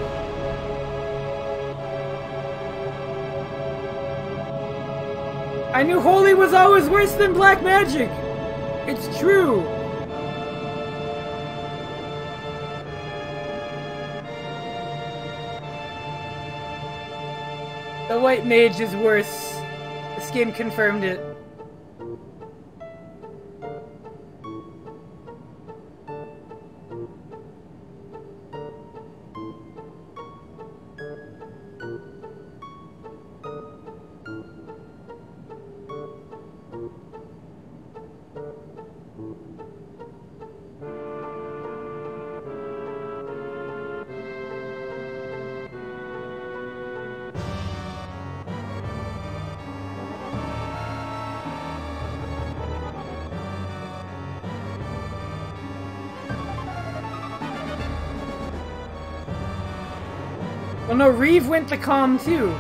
I knew holy was always worse than black magic! It's true! The white mage is worse. This game confirmed it. Reeve went to Kalm too.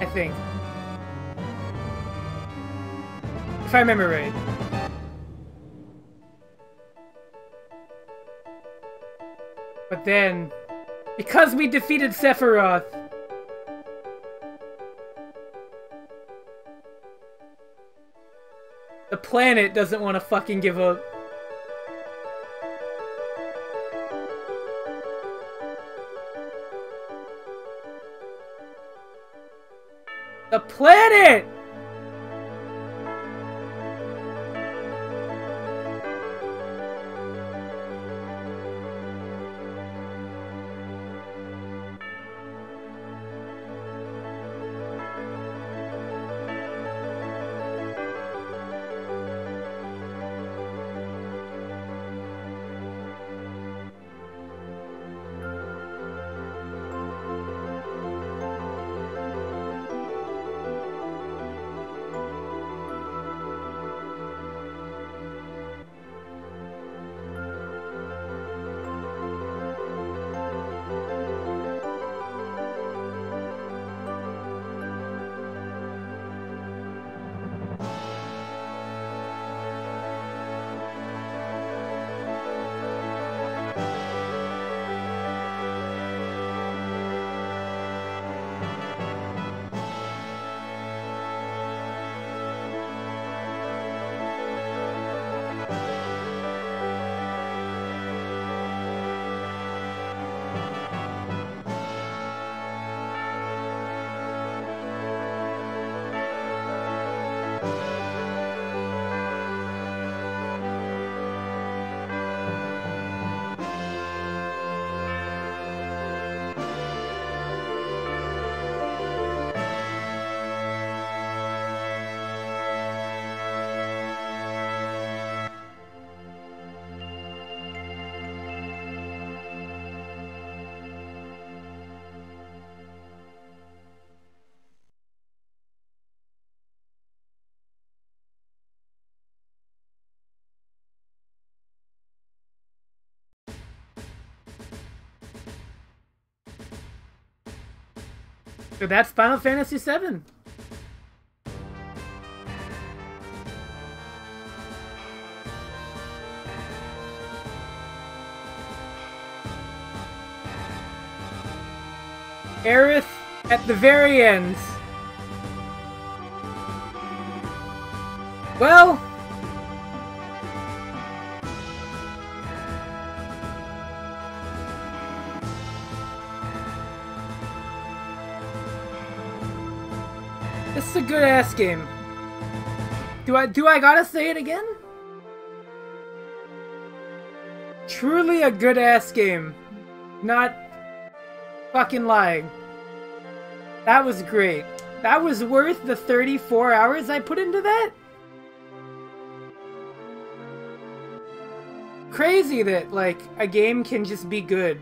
I think. If I remember right. But then, because we defeated Sephiroth, the planet doesn't want to fucking give up. Planet! So that's Final Fantasy VII. Aerith at the very end. Well... good ass game. Do I do I gotta say it again? Truly a good ass game. Not fucking lying. That was great. That was worth the 34 hours I put into that? Crazy that, like, a game can just be good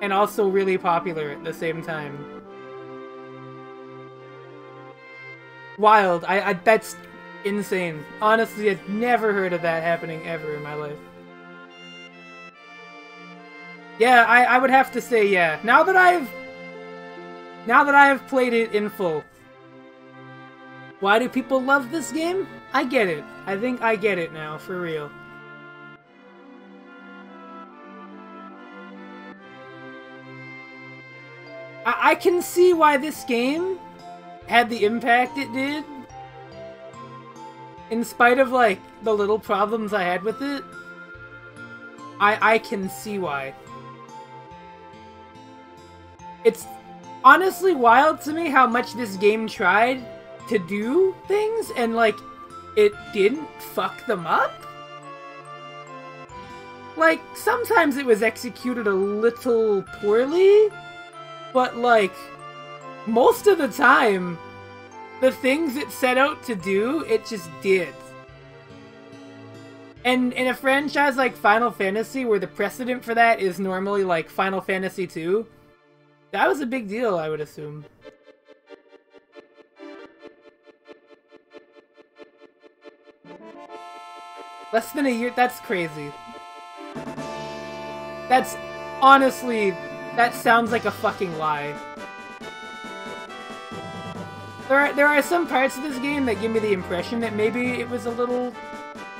and also really popular at the same time. Wild. I, I that's insane. Honestly, I've never heard of that happening ever in my life. Yeah, I, I would have to say yeah. Now that I've... Now that I have played it in full. Why do people love this game? I get it. I think I get it now, for real. I, I can see why this game had the impact it did. In spite of, like, the little problems I had with it. I, I can see why. It's honestly wild to me how much this game tried to do things and like it didn't fuck them up. Like sometimes it was executed a little poorly, but like most of the time the things it set out to do, it just did. And in a franchise like Final Fantasy, where the precedent for that is normally like Final Fantasy 2, that was a big deal, I would assume. Less than a year? That's crazy. That's honestly, that sounds like a fucking lie. There are, there are some parts of this game that give me the impression that maybe it was a little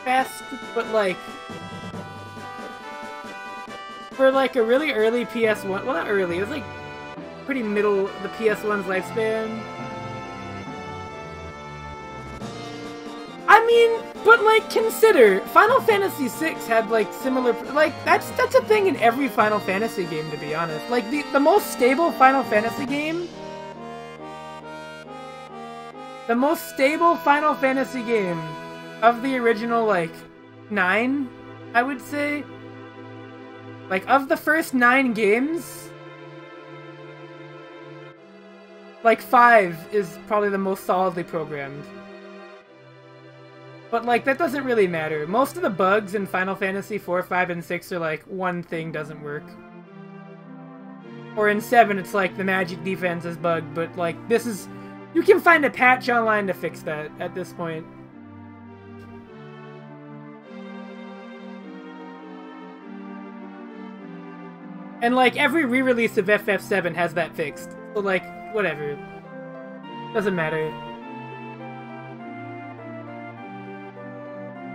fast, but like... For like a really early PS1, well not early, it was like pretty middle the PS1's lifespan. I mean, but like consider Final Fantasy VI had like similar like that's that's a thing in every Final Fantasy game to be honest. Like the the most stable Final Fantasy game the most stable Final Fantasy game of the original like 9, I would say. Like of the first 9 games, Like, 5 is probably the most solidly programmed. But, like, that doesn't really matter. Most of the bugs in Final Fantasy 4, 5, and 6 are like, one thing doesn't work. Or in 7, it's like the magic defense is bugged, but, like, this is... You can find a patch online to fix that at this point. And, like, every re-release of FF7 has that fixed. So, like, whatever. Doesn't matter.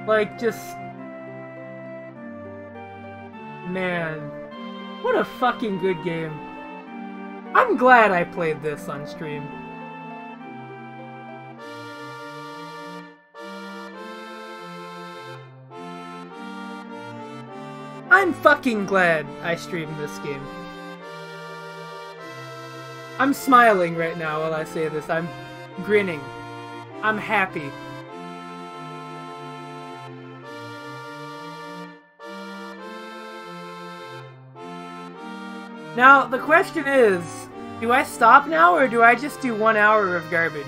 Like, just... Man. What a fucking good game. I'm glad I played this on stream. I'm fucking glad I streamed this game. I'm smiling right now while I say this. I'm grinning. I'm happy. Now, the question is, do I stop now or do I just do one hour of garbage?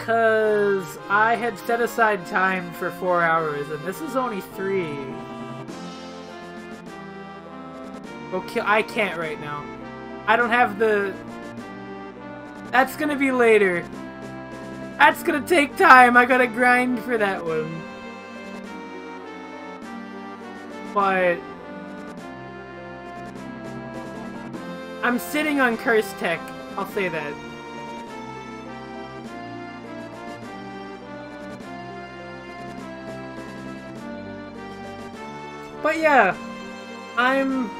Because I had set aside time for four hours and this is only three. Okay, I can't right now. I don't have the... That's gonna be later. That's gonna take time. I gotta grind for that one. But... I'm sitting on cursed tech. I'll say that. But yeah, I'm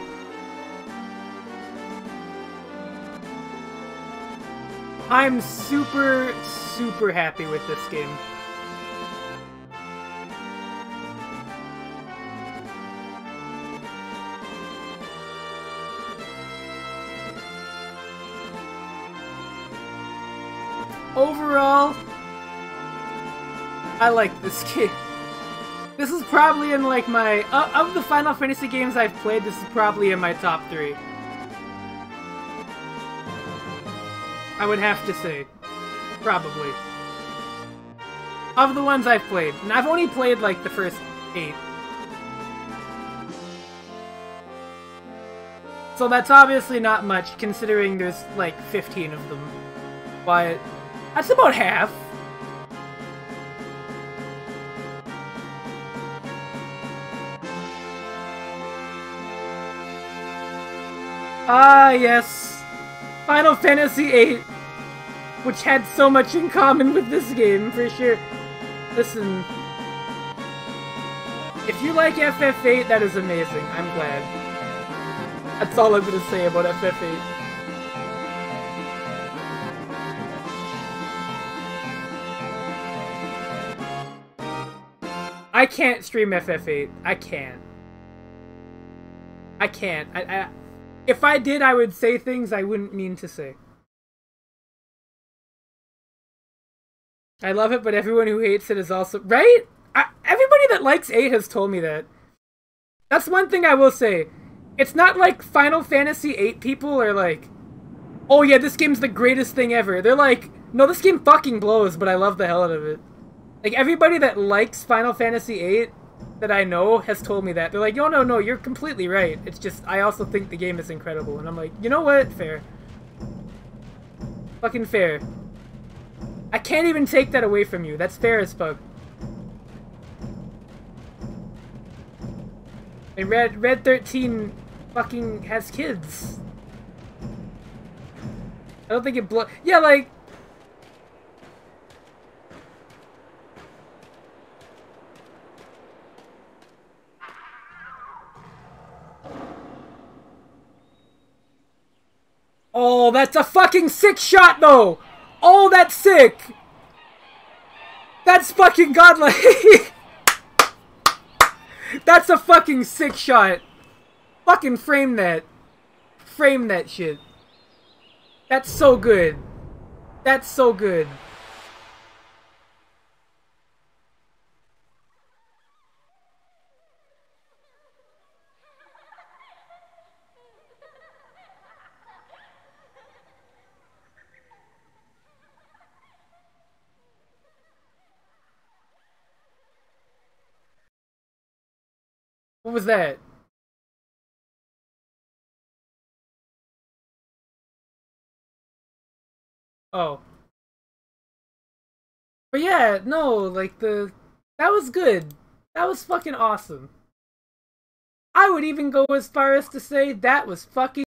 I'm super, super happy with this game. Overall, I like this *laughs* game. This is probably in like my... Uh, of the Final Fantasy games I've played, this is probably in my top three. I would have to say. Probably. Of the ones I've played. And I've only played, like, the first eight. So that's obviously not much, considering there's, like, 15 of them. But that's about half. Ah, yes. Final Fantasy VIII which had so much in common with this game, for sure. Listen, if you like FF8, that is amazing. I'm glad. That's all I'm gonna say about FF8. I can't stream FF8. I can't. I can't. I, I, if I did, I would say things I wouldn't mean to say. I love it, but everyone who hates it is also right. I, everybody that likes eight has told me that. That's one thing I will say. It's not like Final Fantasy eight people are like, "Oh yeah, this game's the greatest thing ever." They're like, "No, this game fucking blows, but I love the hell out of it." Like everybody that likes Final Fantasy VIII that I know has told me that. They're like, "No, no, no, you're completely right. It's just I also think the game is incredible." And I'm like, "You know what? Fair. Fucking fair." I can't even take that away from you. That's fair as fuck. And Red Red 13 fucking has kids. I don't think it blow. Yeah, like. Oh, that's a fucking sick shot, though! Oh, that's sick! That's fucking godlike! *laughs* that's a fucking sick shot. Fucking frame that. Frame that shit. That's so good. That's so good. What was that? Oh. But yeah, no, like the that was good. That was fucking awesome. I would even go as far as to say that was fucking